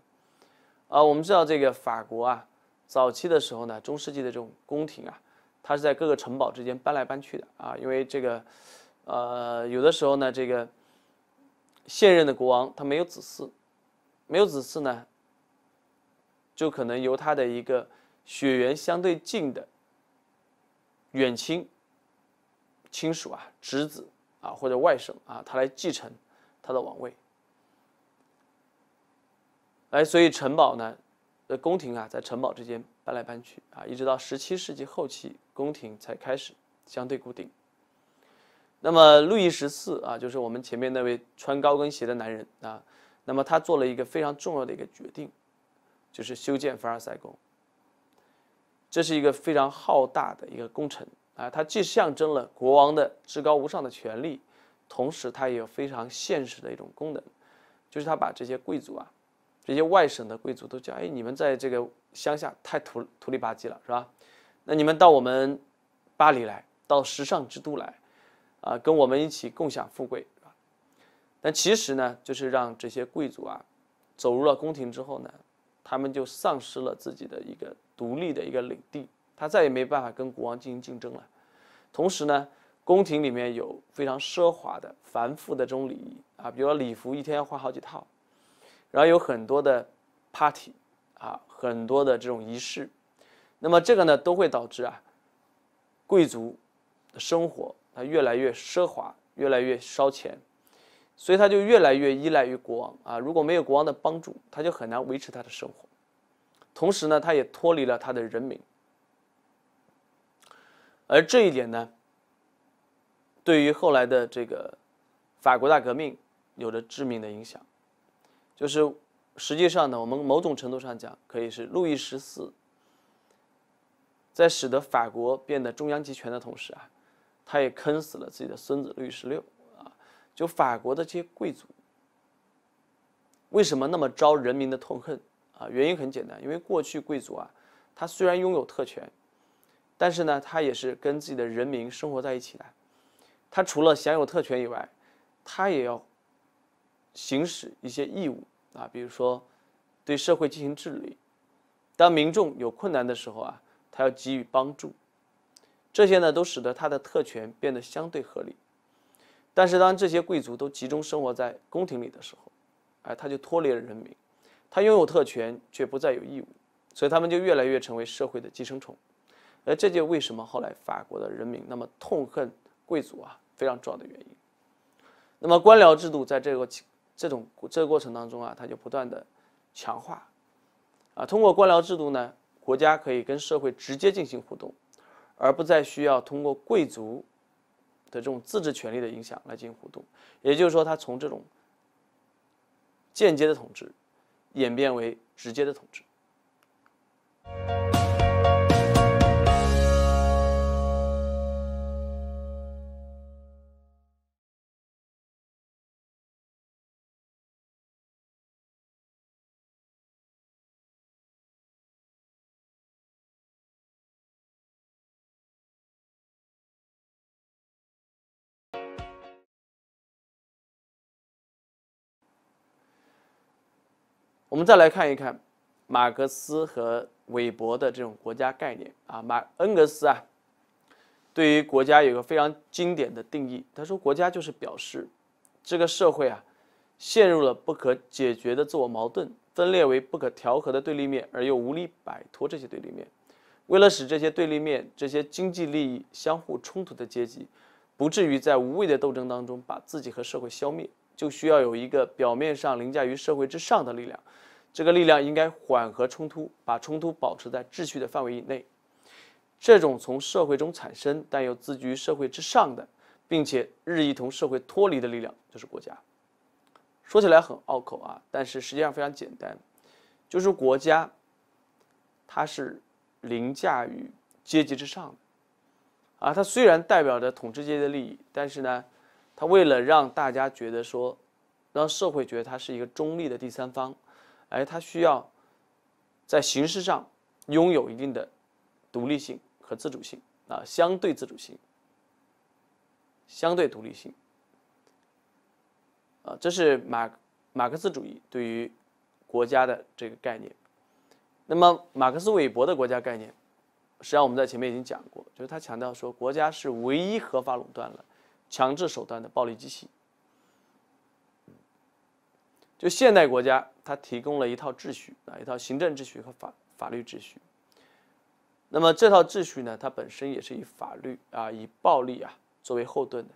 [SPEAKER 1] 啊，我们知道这个法国啊。早期的时候呢，中世纪的这种宫廷啊，它是在各个城堡之间搬来搬去的啊，因为这个，呃，有的时候呢，这个现任的国王他没有子嗣，没有子嗣呢，就可能由他的一个血缘相对近的远亲、亲属啊、侄子啊或者外甥啊，他来继承他的王位。哎，所以城堡呢。的宫廷啊，在城堡之间搬来搬去啊，一直到十七世纪后期，宫廷才开始相对固定。那么路易十四啊，就是我们前面那位穿高跟鞋的男人啊，那么他做了一个非常重要的一个决定，就是修建凡尔赛宫。这是一个非常浩大的一个工程啊，它既象征了国王的至高无上的权力，同时它也有非常现实的一种功能，就是他把这些贵族啊。这些外省的贵族都叫：“哎，你们在这个乡下太土土里吧唧了，是吧？那你们到我们巴黎来，到时尚之都来，啊，跟我们一起共享富贵，是吧？但其实呢，就是让这些贵族啊，走入了宫廷之后呢，他们就丧失了自己的一个独立的一个领地，他再也没办法跟国王进行竞争了。同时呢，宫廷里面有非常奢华的、繁复的这种礼仪啊，比如说礼服一天要换好几套。”然后有很多的 party 啊，很多的这种仪式，那么这个呢都会导致啊，贵族的生活它越来越奢华，越来越烧钱，所以他就越来越依赖于国王啊。如果没有国王的帮助，他就很难维持他的生活。同时呢，他也脱离了他的人民。而这一点呢，对于后来的这个法国大革命有着致命的影响。就是实际上呢，我们某种程度上讲，可以是路易十四在使得法国变得中央集权的同时啊，他也坑死了自己的孙子路易十六啊。就法国的这些贵族为什么那么招人民的痛恨啊？原因很简单，因为过去贵族啊，他虽然拥有特权，但是呢，他也是跟自己的人民生活在一起的。他除了享有特权以外，他也要行使一些义务。啊，比如说，对社会进行治理，当民众有困难的时候啊，他要给予帮助，这些呢都使得他的特权变得相对合理。但是当这些贵族都集中生活在宫廷里的时候，哎，他就脱离了人民，他拥有特权却不再有义务，所以他们就越来越成为社会的寄生虫。而这就为什么后来法国的人民那么痛恨贵族啊，非常重要的原因。那么官僚制度在这个。这种这个过程当中啊，它就不断的强化，啊，通过官僚制度呢，国家可以跟社会直接进行互动，而不再需要通过贵族的这种自治权利的影响来进行互动。也就是说，它从这种间接的统治演变为直接的统治。我们再来看一看马克思和韦伯的这种国家概念啊，马恩格斯啊，对于国家有个非常经典的定义。他说，国家就是表示这个社会啊，陷入了不可解决的自我矛盾，分裂为不可调和的对立面，而又无力摆脱这些对立面。为了使这些对立面、这些经济利益相互冲突的阶级，不至于在无谓的斗争当中把自己和社会消灭，就需要有一个表面上凌驾于社会之上的力量。这个力量应该缓和冲突，把冲突保持在秩序的范围以内。这种从社会中产生但又自居于社会之上的，并且日益同社会脱离的力量，就是国家。说起来很拗口啊，但是实际上非常简单，就是国家，它是凌驾于阶级之上的。啊，它虽然代表着统治阶级的利益，但是呢，他为了让大家觉得说，让社会觉得他是一个中立的第三方，哎，他需要在形式上拥有一定的独立性。和自主性啊，相对自主性，相对独立性啊，这是马马克思主义对于国家的这个概念。那么，马克思韦伯的国家概念，实际上我们在前面已经讲过，就是他强调说，国家是唯一合法垄断了强制手段的暴力机器。就现代国家，它提供了一套秩序啊，一套行政秩序和法法律秩序。那么这套秩序呢，它本身也是以法律啊、以暴力啊作为后盾的。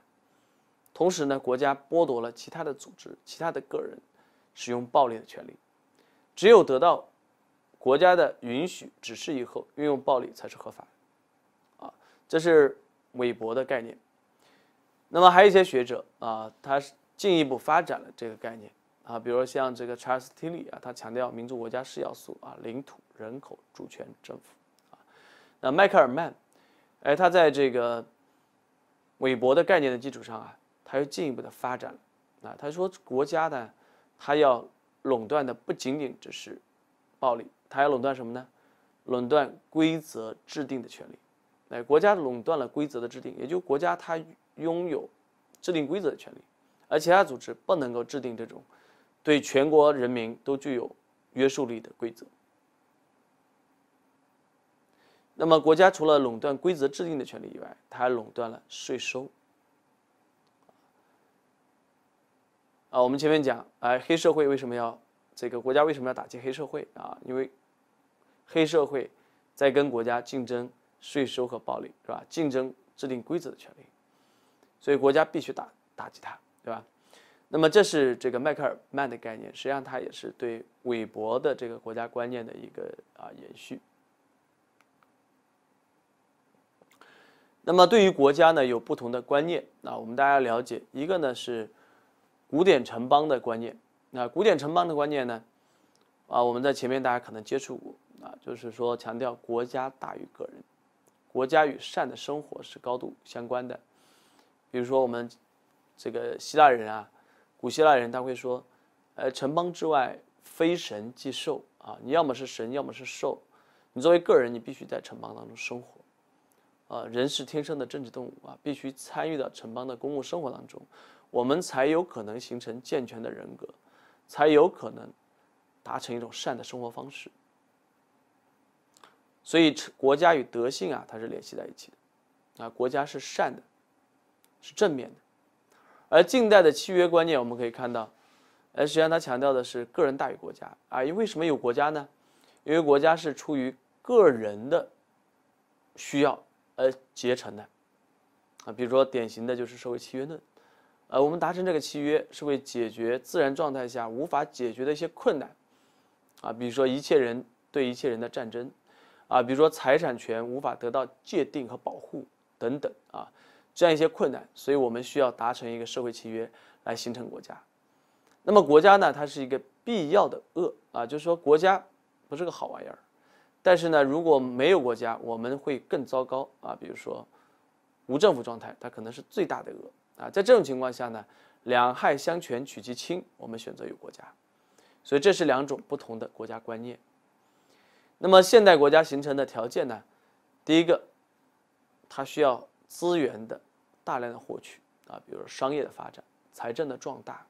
[SPEAKER 1] 同时呢，国家剥夺了其他的组织、其他的个人使用暴力的权利。只有得到国家的允许、指示以后，运用暴力才是合法。啊，这是韦伯的概念。那么还有一些学者啊，他是进一步发展了这个概念啊，比如像这个查尔斯·提里啊，他强调民族国家四要素啊：领土、人口、主权、政府啊。那迈克尔曼，哎，他在这个韦伯的概念的基础上啊，他又进一步的发展了。啊，他说国家呢，他要垄断的不仅仅只是暴力，他要垄断什么呢？垄断规则制定的权利。哎，国家垄断了规则的制定，也就国家它拥有制定规则的权利，而其他组织不能够制定这种对全国人民都具有约束力的规则。那么，国家除了垄断规则制定的权利以外，它还垄断了税收。啊，我们前面讲，哎，黑社会为什么要这个国家为什么要打击黑社会啊？因为黑社会在跟国家竞争税收和暴力，是吧？竞争制定规则的权利，所以国家必须打打击它，对吧？那么，这是这个迈克尔曼的概念，实际上它也是对韦伯的这个国家观念的一个啊延续。那么对于国家呢，有不同的观念啊，我们大家了解一个呢是古典城邦的观念。那古典城邦的观念呢，啊，我们在前面大家可能接触过啊，就是说强调国家大于个人，国家与善的生活是高度相关的。比如说我们这个希腊人啊，古希腊人他会说，呃，城邦之外非神即兽啊，你要么是神，要么是兽，你作为个人，你必须在城邦当中生活。啊，人是天生的政治动物啊，必须参与到城邦的公共生活当中，我们才有可能形成健全的人格，才有可能达成一种善的生活方式。所以，国家与德性啊，它是联系在一起的。啊，国家是善的，是正面的。而近代的契约观念，我们可以看到，呃，实际上它强调的是个人大于国家啊。因为什么有国家呢？因为国家是出于个人的需要。而结成的，啊，比如说典型的就是社会契约论，呃，我们达成这个契约是为解决自然状态下无法解决的一些困难，啊，比如说一切人对一切人的战争，啊，比如说财产权无法得到界定和保护等等，啊，这样一些困难，所以我们需要达成一个社会契约来形成国家。那么国家呢，它是一个必要的恶，啊，就是说国家不是个好玩意儿。但是呢，如果没有国家，我们会更糟糕啊！比如说，无政府状态，它可能是最大的恶啊。在这种情况下呢，两害相权取其轻，我们选择有国家。所以这是两种不同的国家观念。那么现代国家形成的条件呢？第一个，它需要资源的大量的获取啊，比如商业的发展、财政的壮大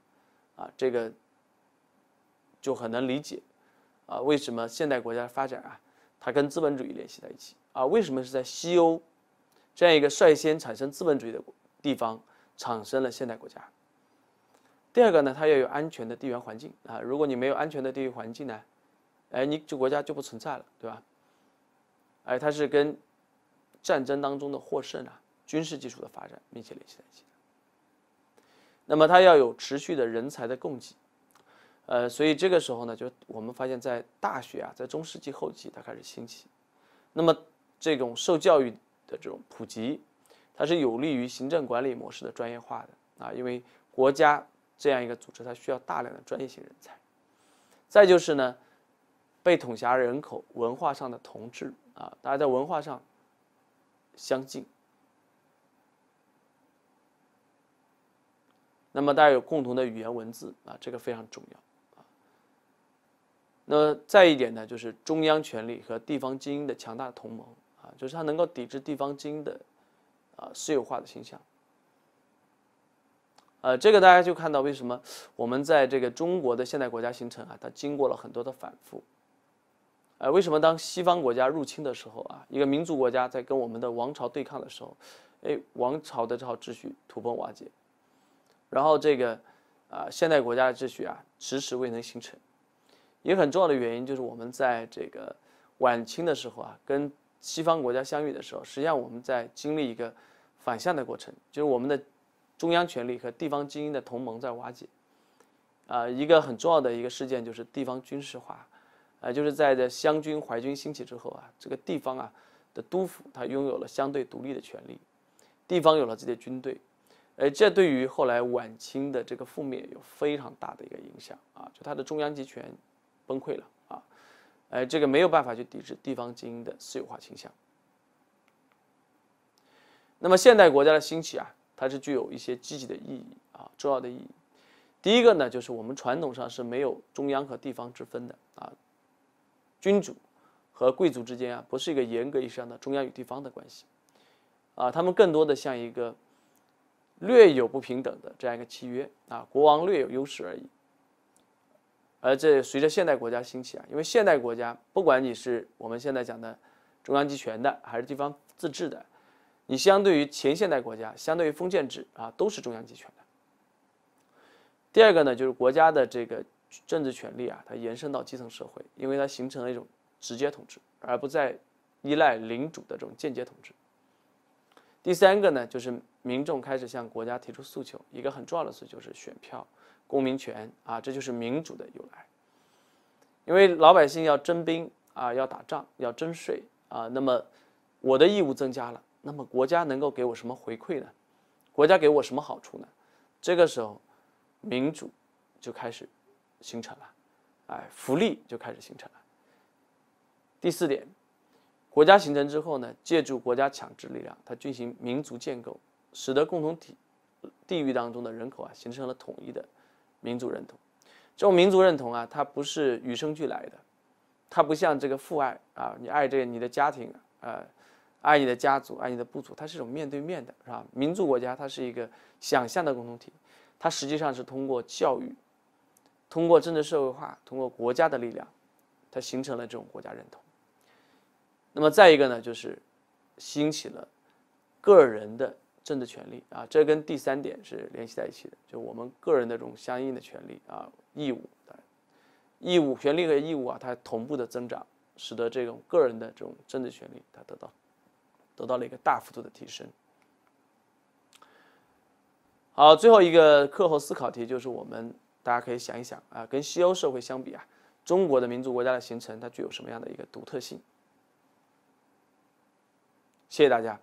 [SPEAKER 1] 啊，这个就很能理解啊，为什么现代国家的发展啊？它跟资本主义联系在一起啊？为什么是在西欧这样一个率先产生资本主义的地方产生了现代国家？第二个呢，它要有安全的地缘环境啊。如果你没有安全的地域环境呢，哎，你这国家就不存在了，对吧？哎，它是跟战争当中的获胜啊、军事技术的发展密切联系在一起。那么它要有持续的人才的供给呃，所以这个时候呢，就我们发现，在大学啊，在中世纪后期它开始兴起。那么这种受教育的这种普及，它是有利于行政管理模式的专业化的啊，因为国家这样一个组织，它需要大量的专业性人才。再就是呢，被统辖人口文化上的同质啊，大家在文化上相近。那么大家有共同的语言文字啊，这个非常重要啊。那再一点呢，就是中央权力和地方精英的强大同盟啊，就是它能够抵制地方精英的啊私有化的倾向。呃，这个大家就看到为什么我们在这个中国的现代国家形成啊，它经过了很多的反复。呃，为什么当西方国家入侵的时候啊，一个民族国家在跟我们的王朝对抗的时候，哎，王朝的这套秩序土崩瓦解。然后这个，啊，现代国家的秩序啊，迟迟未能形成。一个很重要的原因就是我们在这个晚清的时候啊，跟西方国家相遇的时候，实际上我们在经历一个反向的过程，就是我们的中央权力和地方精英的同盟在瓦解。啊，一个很重要的一个事件就是地方军事化，啊，就是在这湘军、淮军兴起之后啊，这个地方啊的督府他拥有了相对独立的权利，地方有了自己的军队。哎，这对于后来晚清的这个覆灭有非常大的一个影响啊，就它的中央集权崩溃了啊，哎，这个没有办法去抵制地方精英的私有化倾向。那么现代国家的兴起啊，它是具有一些积极的意义啊，重要的意义。第一个呢，就是我们传统上是没有中央和地方之分的啊，君主和贵族之间啊，不是一个严格意义上的中央与地方的关系啊，他们更多的像一个。略有不平等的这样一个契约啊，国王略有优势而已。而这随着现代国家兴起啊，因为现代国家不管你是我们现在讲的中央集权的还是地方自治的，你相对于前现代国家，相对于封建制啊，都是中央集权的。第二个呢，就是国家的这个政治权力啊，它延伸到基层社会，因为它形成了一种直接统治，而不再依赖领主的这种间接统治。第三个呢，就是民众开始向国家提出诉求，一个很重要的诉求是选票、公民权啊，这就是民主的由来。因为老百姓要征兵啊，要打仗，要征税啊，那么我的义务增加了，那么国家能够给我什么回馈呢？国家给我什么好处呢？这个时候，民主就开始形成了，哎，福利就开始形成了。第四点。国家形成之后呢，借助国家强制力量，它进行民族建构，使得共同体地域当中的人口啊形成了统一的民族认同。这种民族认同啊，它不是与生俱来的，它不像这个父爱啊，你爱这个你的家庭啊，爱你的家族，爱你的部族，它是一种面对面的，是吧？民族国家它是一个想象的共同体，它实际上是通过教育，通过政治社会化，通过国家的力量，它形成了这种国家认同。那么再一个呢，就是兴起了个人的政治权利啊，这跟第三点是联系在一起的，就我们个人的这种相应的权利啊、义务义务、权利和义务啊，它同步的增长，使得这种个人的这种政治权利它得到得到了一个大幅度的提升。好，最后一个课后思考题就是我们大家可以想一想啊，跟西欧社会相比啊，中国的民族国家的形成它具有什么样的一个独特性？谢谢大家。